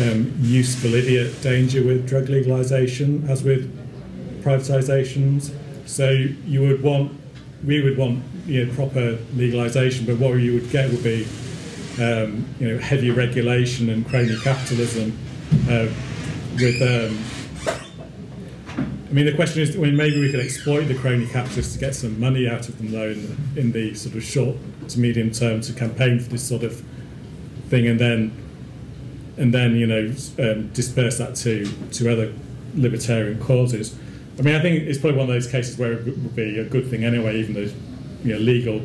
um, useful idiot danger with drug legalisation, as with privatisations. So you would want, we would want you know, proper legalisation, but what you would get would be um, you know heavy regulation and crony capitalism uh, with um, I mean, the question is, I mean, maybe we could exploit the crony capitalists to get some money out of them, though, in the, in the sort of short to medium term to campaign for this sort of thing, and then, and then you know, um, disperse that to to other libertarian causes. I mean, I think it's probably one of those cases where it would be a good thing anyway, even though you know, legal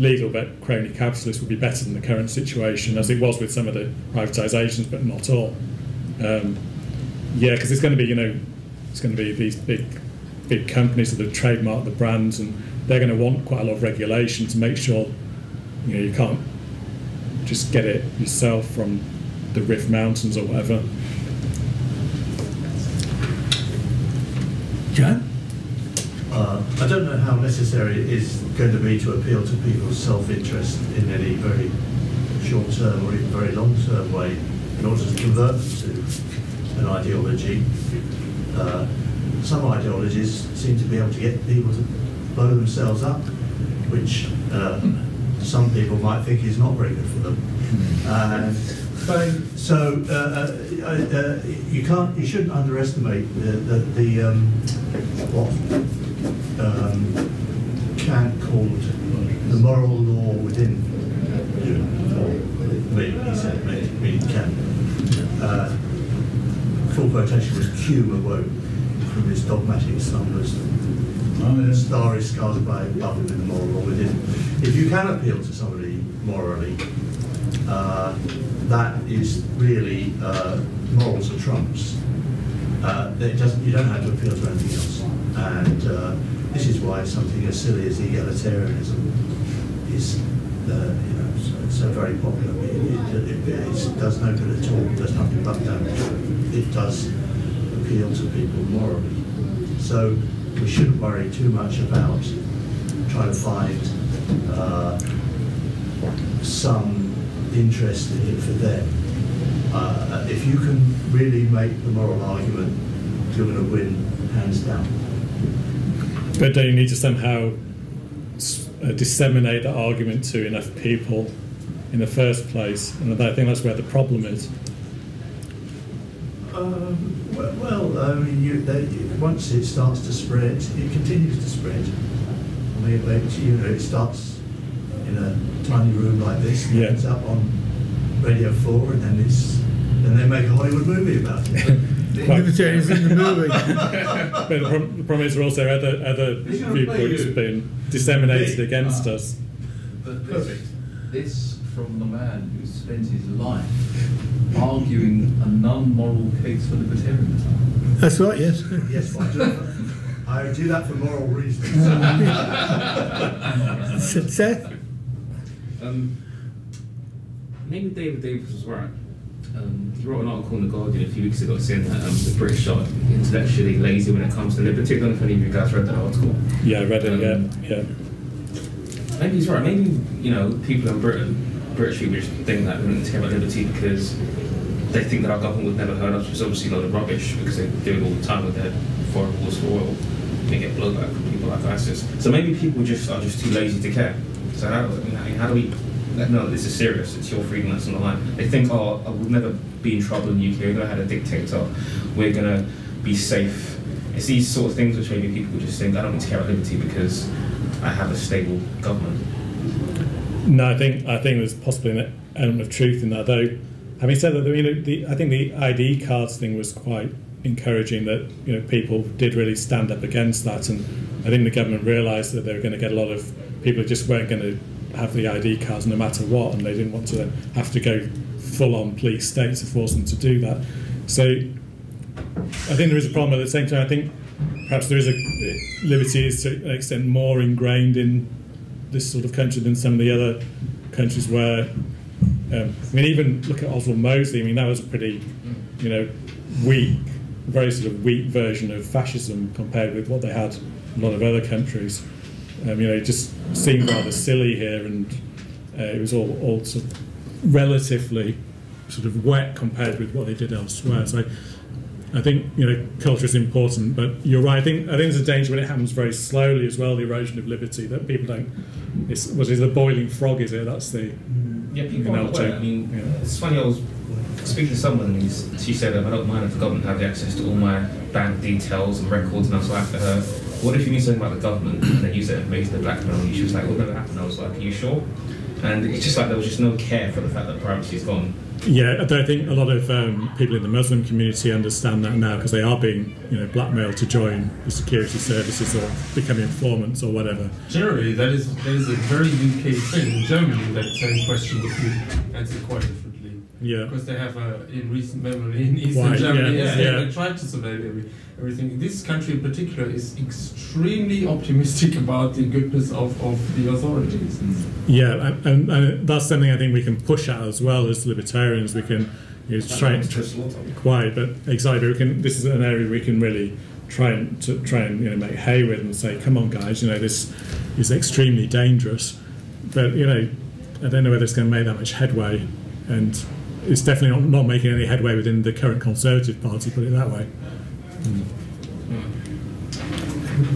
legal but crony capitalists would be better than the current situation, as it was with some of the privatisations, but not all. Um, yeah, because it's going to be, you know, it's going to be these big, big companies that have trademarked the brands, and they're going to want quite a lot of regulation to make sure, you know, you can't just get it yourself from the Rif Mountains or whatever. John? Uh, I don't know how necessary it is going to be to appeal to people's self-interest in any very short-term or even very long-term way in order to convert them to an ideology. Uh, some ideologies seem to be able to get people to blow themselves up, which uh, some people might think is not very good for them. And so uh, uh, uh, you can't, you shouldn't underestimate the the, the um, what um, Kant called the moral law within you. Or me, he said, me, me Kant. Uh, full quotation was Hume awoke from his dogmatic slumbers. Oh, Starry skies by above him in the moral law within. If you can appeal to somebody morally, uh, that is really uh, morals are trumps. Uh, it doesn't, you don't have to appeal to anything else. And uh, this is why something as silly as egalitarianism is, uh, you know, so, so very popular. It, it, it, it does no good at all. It does nothing but damage. It does appeal to people morally. So we shouldn't worry too much about trying to find uh, some interest in it for them. Uh, if you can really make the moral argument, you're going to win hands down. But don't you need to somehow uh, disseminate that argument to enough people in the first place? And I think that's where the problem is. Um, well, well, I mean, you, they, once it starts to spread, it continues to spread. I mean, it, you know, it starts in a tiny room like this, and Yeah. ends up on Radio 4, and then it's then they make a Hollywood movie about it. Quite- Libertarians in the movie. But the, problem, the problem is there are also other other He's gonna viewpoints you. being disseminated Me. against Ah. us. But this, this from the man who spent his life arguing a non-moral case for libertarianism. That's right, yes. yes, I do, I do that for moral reasons. Seth? Um, maybe David Davis was right. Um, he wrote an article in The Guardian a few weeks ago saying that um, the British are intellectually lazy when it comes to liberty. I don't know if any of you guys read that article. Yeah, I read it. Um, Yeah, yeah. Maybe he's right. Maybe, you know, people in Britain, British people just think that we don't care about liberty because they think that our government would never hurt us, which is obviously a lot of rubbish because they do it all the time with their foreign wars for oil. They get blowback from people like ISIS. So maybe people just are just too lazy to care. So how, I mean, how do we that this is serious? It's your freedom that's on the line. They think, oh, we'll never be in trouble in the UK. Going to have a dictator. We're going to be safe. It's these sort of things which maybe people just think, I don't need to care about liberty because I have a stable government. No, I think I think there's possibly an element of truth in that. Though, having said that, I mean, the, I think the ID cards thing was quite encouraging. That you know people did really stand up against that, and I think the government realised that they were going to get a lot of people who just weren't going to have the ID cards no matter what, and they didn't want to have to go full on police state to force them to do that. So I think there is a problem. At the same time, I think perhaps there is a liberty is to an extent more ingrained in this sort of country than some of the other countries where. Um, I mean, even look at Oswald Mosley. I mean, that was a pretty, you know, weak, very sort of weak version of fascism compared with what they had in a lot of other countries. Um, you know, it just seemed rather silly here, and uh, it was all, all sort of relatively sort of wet compared with what they did elsewhere. So I think you know culture is important, but you're right. I think I think there's a danger when it happens very slowly as well. The erosion of liberty that people don't. It's what is the boiling frog? Is it? That's the Yeah, people You know, aren't aware. to- I mean, yeah. it's funny. I was speaking to someone, and she said, um, I don't mind if the government have the access to all my bank details and records. And I was like, uh, what if you knew something about the government and they use that information to blackmail you? She was like, what never happened? I was like, are you sure? And it's just like there was just no care for the fact that privacy is gone. Yeah, I don't think a lot of um, people in the Muslim community understand that now because they are being, you know, blackmailed to join the security services or become informants or whatever. Generally, that is that is a very UK thing. In Germany, that same question would be answered quite differently. Yeah. Because they have, a in recent memory, in Eastern Why, Germany, yeah, yes, they- yeah. they tried to surveil every, everything. This country in particular is extremely optimistic about the goodness of, of the authorities. Yeah, and, and, and that's something I think we can push at as well as libertarians. We can you know, try and quiet, but exactly. We can. This is an area we can really try and to try and you know make hay with and say, come on, guys, you know this is extremely dangerous. But you know, I don't know whether it's going to make that much headway, and it's definitely not, not making any headway within the current Conservative Party. Put it that way. Mm-hmm.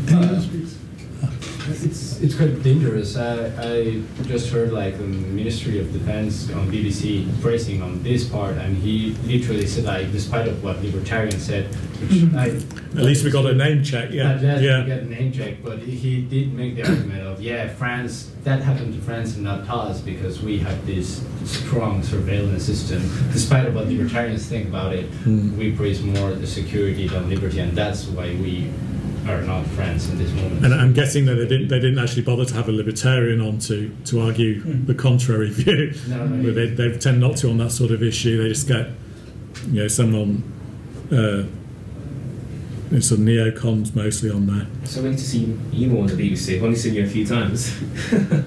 Any others, uh, please? It's it's quite dangerous. I, I just heard like the Ministry of Defense on BBC praising on this part, and he literally said like, despite of what libertarians said, which I At least we got a name check. Yeah, At last yeah. we get a name check, but he did make the argument of yeah, France. That happened to France and not us because we have this strong surveillance system. Despite of what libertarians think about it, Hmm. we praise more the security than liberty, and that's why we are not France in this moment. And I'm guessing that they didn't, they didn't actually bother to have a libertarian on to, to argue the contrary view. No, no, they, they tend not to on that sort of issue. They just get, you know, someone, uh, you know, sort of neocons mostly on there. So we need to see you more on the BBC. I've only seen you a few times.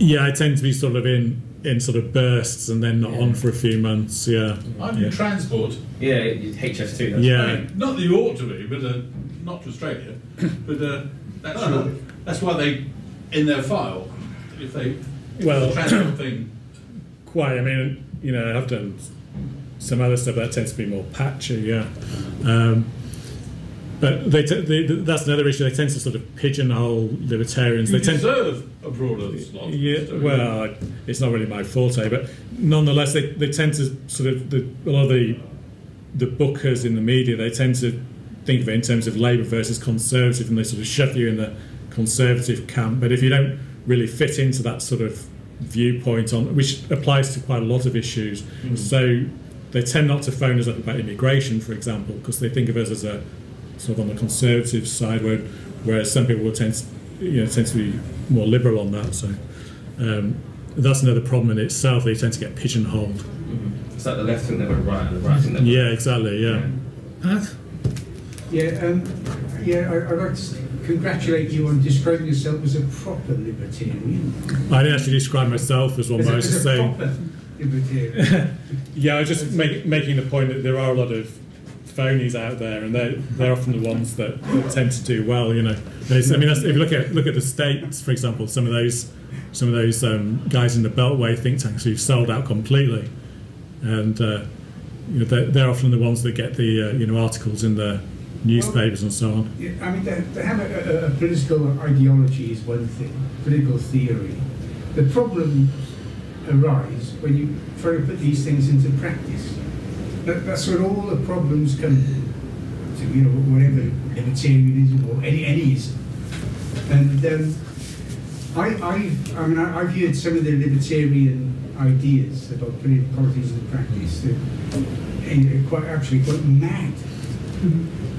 Yeah, I tend to be sort of in, in sort of bursts and then not Yeah. on for a few months. Yeah. I'm Yeah. in transport. yeah, HS2. That's Yeah. I mean, not that you ought to be, but uh, not to Australia. But uh, that's, your, that's why they, in their file, if they, if Well- thing, Quite. I mean, you know, I've done some other stuff that tends to be more patchy. Yeah. Um, but they, t- they, that's another issue. They tend to sort of pigeonhole libertarians. you they tend deserve a broader slot. Yeah, well, it's not really my forte, but nonetheless, they, they tend to sort of the, a lot of the the bookers in the media. They tend to think of it in terms of Labour versus Conservative, and they sort of shove you in the Conservative camp. But if you don't really fit into that sort of viewpoint on, which applies to quite a lot of issues, so they tend not to phone us up about immigration, for example, because they think of us as a sort of on the conservative side, where, whereas some people will tend to, you know, tend to be more liberal on that. So um, that's another problem in itself. They tend to get pigeonholed. It's like the left think they're right and the right think they're Yeah, exactly. Yeah. Pat? Yeah, um, yeah, I, I'd like to congratulate you on describing yourself as a proper libertarian. I didn't actually describe myself as one, As but a, I was just saying. libertarian. Yeah, I was just make, making the point that there are a lot of phonies out there, and they're they're often the ones that, that tend to do well. You know, There's- I mean, that's, if you look at look at the states, for example, some of those some of those um, guys in the Beltway think tanks who've sold out completely, and uh, you know, they're, they're often the ones that get the uh, you know articles in the newspapers and so on. Yeah, I mean, to, to have a, a, a political ideology is one thing, political theory. The problems arise when you try to put these things into practice. That, that's when all the problems come to, you know, whatever libertarianism or any anyism. And um, I, I, I mean, I, I've heard some of the libertarian ideas about putting politics into practice. They're, uh, quite actually quite mad.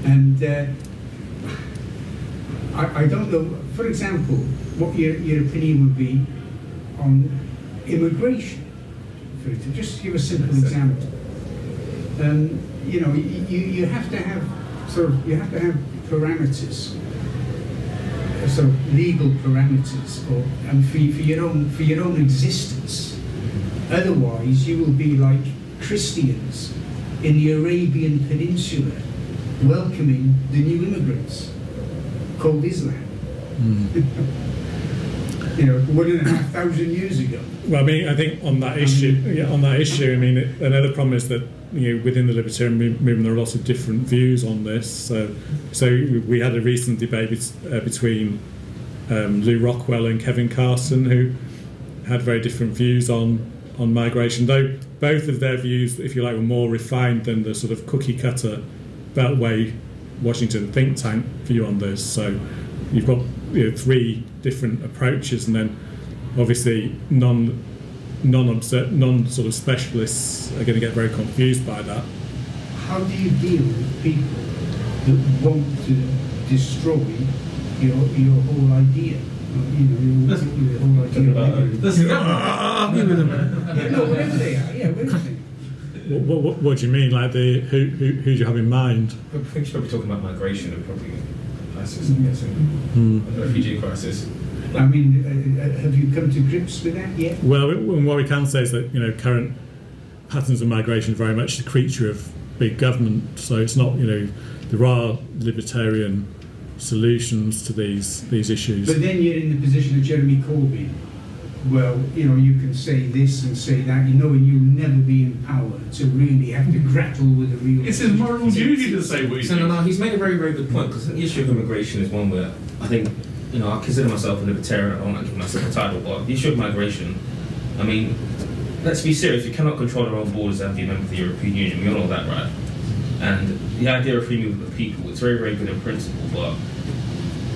And uh, I, I don't know, for example, what your, your opinion would be on immigration. For to just give a simple example. Um, you know, you, you have to have sort of you have to have parameters, sort of legal parameters, or and for, for your own for your own existence. Otherwise, you will be like Christians in the Arabian Peninsula, welcoming the new immigrants called Islam. you know, one and a half thousand years ago. Well, I mean, I think on that issue, yeah, on that issue, I mean, it, another problem is that you know within the libertarian movement there are lots of different views on this. So, so we had a recent debate uh, between um, Lew Rockwell and Kevin Carson, who had very different views on on migration. Though both of their views, if you like, were more refined than the sort of cookie cutter Beltway Washington think tank view on this. So you've got you know, three different approaches, and then obviously non non non sort of specialists are going to get very confused by that. How do you deal with people that want to destroy your your whole idea? You know, your, your whole idea. of liberty? This- Argue with them. Yeah, no, whatever they are, yeah, whatever they are. What, what, what do you mean? Like the who who, who do you have in mind? I think she's probably talking about migration and probably ISIS, I'm guessing. Hmm. The refugee crisis. I mean, uh, uh, have you come to grips with that yet? Well, what we can say is that you know current patterns of migration are very much the creature of big government. So it's not you know there are libertarian solutions to these these issues. But then you're in the position of Jeremy Corbyn. Well, you know, you can say this and say that, you know, and you'll never be in power to really have to grapple with the real. It's his moral duty to say we So no, no, he's made a very, very good point because the issue of immigration is one where I think, you know, I consider myself a libertarian. I don't want to give myself a title, but the issue of migration, I mean, let's be serious. We cannot control our own borders and be a member of the European Union. We all know that, right? And the idea of free movement of people, it's very, very good in principle, but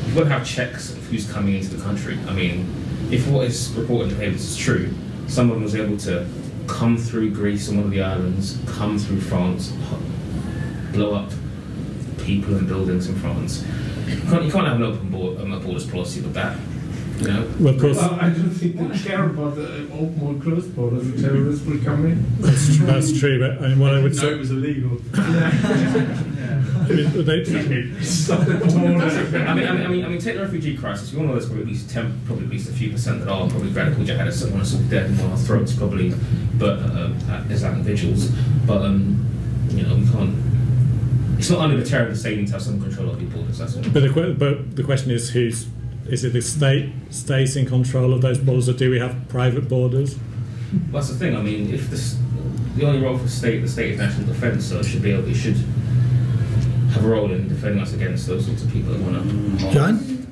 you've got to have checks of who's coming into the country. I mean, if what is reported in the papers is true, someone was able to come through Greece and one of the islands, come through France, blow up people and buildings in France. You can't, you can't have an open board, um, borders policy with that. You know, Well, of course, Well, I don't think they care about the open or closed borders. The terrorists will come in. that's, that's true. But I mean, what I would No, say, it was illegal. I mean, they, Stop the borders. I mean, I mean, I mean, I mean, take the refugee crisis. We all know there's probably at least ten, probably at least a few percent that are probably radical jihadists that want us all dead and want our throats, probably, but uh, uh, Islamic vigils. But um, you know, we can't. It's not unlibertarian to say you need to have some control of your borders. That's all. but the but the question is who's is it the state states in control of those borders, or do we have private borders? That's the thing. I mean, if this, the only role for state, the state is national defence, so it should be able, it should have a role in defending us against those sorts of people that want to. John?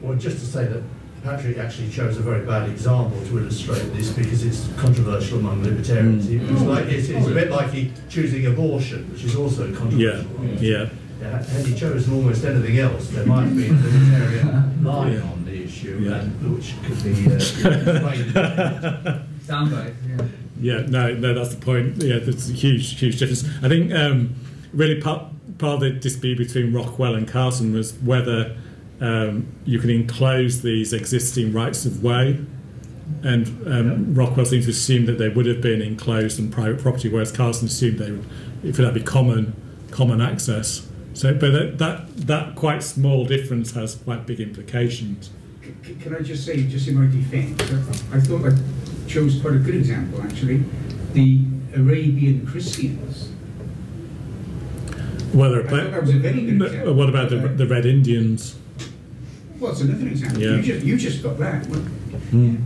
Well, just to say that Patrick actually chose a very bad example to illustrate this because it's controversial among libertarians. Mm. It's, like, it's, it's a bit like he choosing abortion, which is also controversial. yeah. Yeah, Had he chosen almost anything else, there might have been a libertarian line on the issue, Yeah. and, which could be uh, explained. Soundbite, yeah. Yeah, no, no, that's the point. Yeah, there's a huge, huge difference. I think um, really part part of the dispute between Rockwell and Carson was whether um, you can enclose these existing rights of way. And um, Rockwell seems to assume that they would have been enclosed on private property, whereas Carson assumed they would, if that be common, common access. So, but that, that that quite small difference has quite big implications. C- c- Can I just say, just in my defence, I thought I chose quite a good example actually. The Arabian Christians. Well, there are I thought that was a very good example. what about the, the Red Indians? Well, it's another example. Yeah. You just you just got that. Well, Hmm.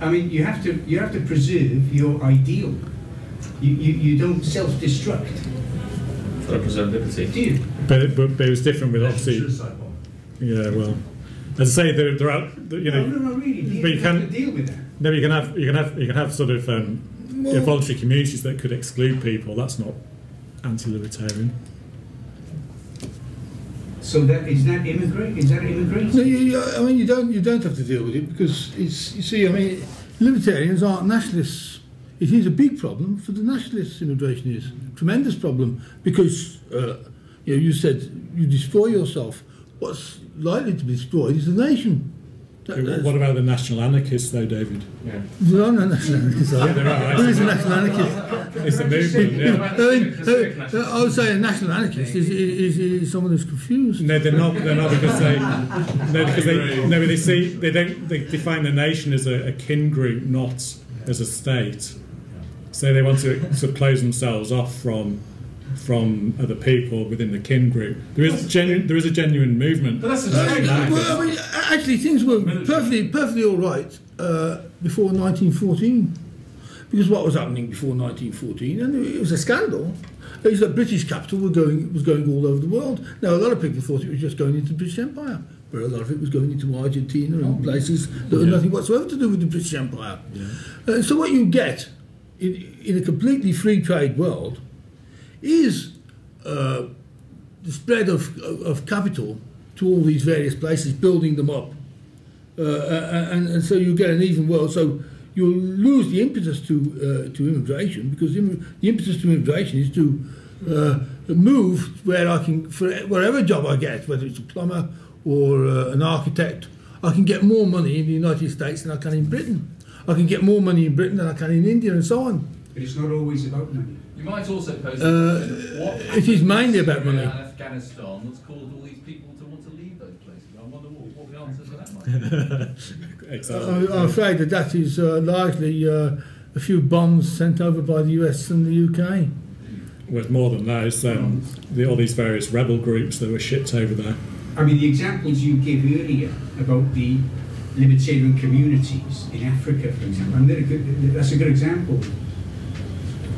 I mean, you have to you have to preserve your ideal. You you, you don't self-destruct, Got to preserve liberty. do you? But, it- but, but it was different with obviously. Suicide bomb. Yeah, well, as I say, they're, they're out. You know, no, no, no, really. You, but you have can- to deal with that. no, you can have you can have you can have sort of um, you know, voluntary communities that could exclude people. That's not anti-libertarian. So that is that immigrant? Is that immigration? No, you, you, I mean, you don't you don't have to deal with it because it's you see, I mean, libertarians aren't nationalists. It is a big problem for the nationalists. Immigration is a tremendous problem because uh, you know you said you destroy yourself. What's likely to be destroyed is the nation. That- What about the national anarchists, though, David? Yeah. There are no national anarchists. are Yeah, there are. There is a national anarchist. It's a movement. Yeah. I, mean, I would say a national anarchist is, is, is someone who's confused. No, they're not. They're not because they. No, because they. No, but they see. They don't. They define the nation as a, a kin group, not as a state. So they want to sort of close themselves off from from other people within the kin group. There is genuine. There is a genuine movement. But that's a Uh, well, I mean, actually, things were perfectly, perfectly all right uh, before 1914. Because what was happening before 1914, and it was a scandal, is that British capital was going, was going all over the world. Now, a lot of people thought it was just going into the British Empire, but a lot of it was going into Argentina and places that had Yeah. nothing whatsoever to do with the British Empire. Uh, so what you get in, in a completely free trade world is uh, the spread of, of, capital to all these various places, building them up. Uh, and, and so you get an even world. So you'll lose the impetus to uh, to immigration because the impetus to immigration is to uh, move where I can for wherever job I get, whether it's a plumber or uh, an architect, I can get more money in the United States than I can in Britain. I can get more money in Britain than I can in India, and so on. But it's not always about money. You might also pose Uh, the question, what it is mainly about money. Afghanistan that's caused all these people to want to leave those places. I wonder what, what the answer to that might be. exactly. I, I'm afraid that that is uh, largely uh, a few bombs sent over by the US and the UK. With more than that, it's, um, the, all these various rebel groups that were shipped over there. I mean, the examples you gave earlier about the libertarian communities in Africa, for example, I mean, a good, that's a good example.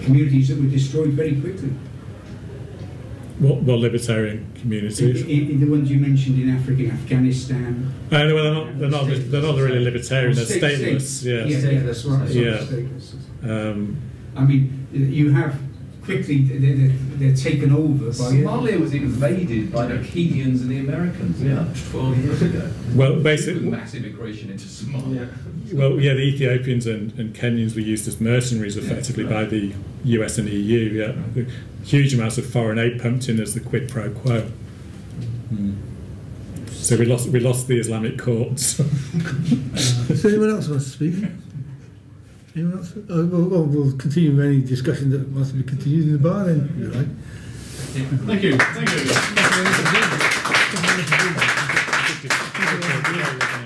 Communities that were destroyed very quickly. What, what libertarian communities? in- in the ones you mentioned in Africa, in Afghanistan. Uh, well, they're not. They're not. They're not really libertarian. They're State- stateless. state- Yeah. yeah, that's right. Yeah. stateless. Um, I mean, you have quickly they're, they're, they're taken over by. Somalia was invaded by the Kenyans and the Americans about 12 years ago. well, basically, Massive immigration into Somalia. Well, yeah, the Ethiopians and, and Kenyans were used as mercenaries effectively yeah, right. by the US and EU. Yeah, right. huge amounts of foreign aid pumped in as the quid pro quo. Mm. So we lost we lost the Islamic courts. Does anyone else want to speak? Anyone else? Oh, we'll, we'll continue any discussion that wants to be continued in the bar. Then, You're right? Thank you. Thank you. Thank you. Thank you.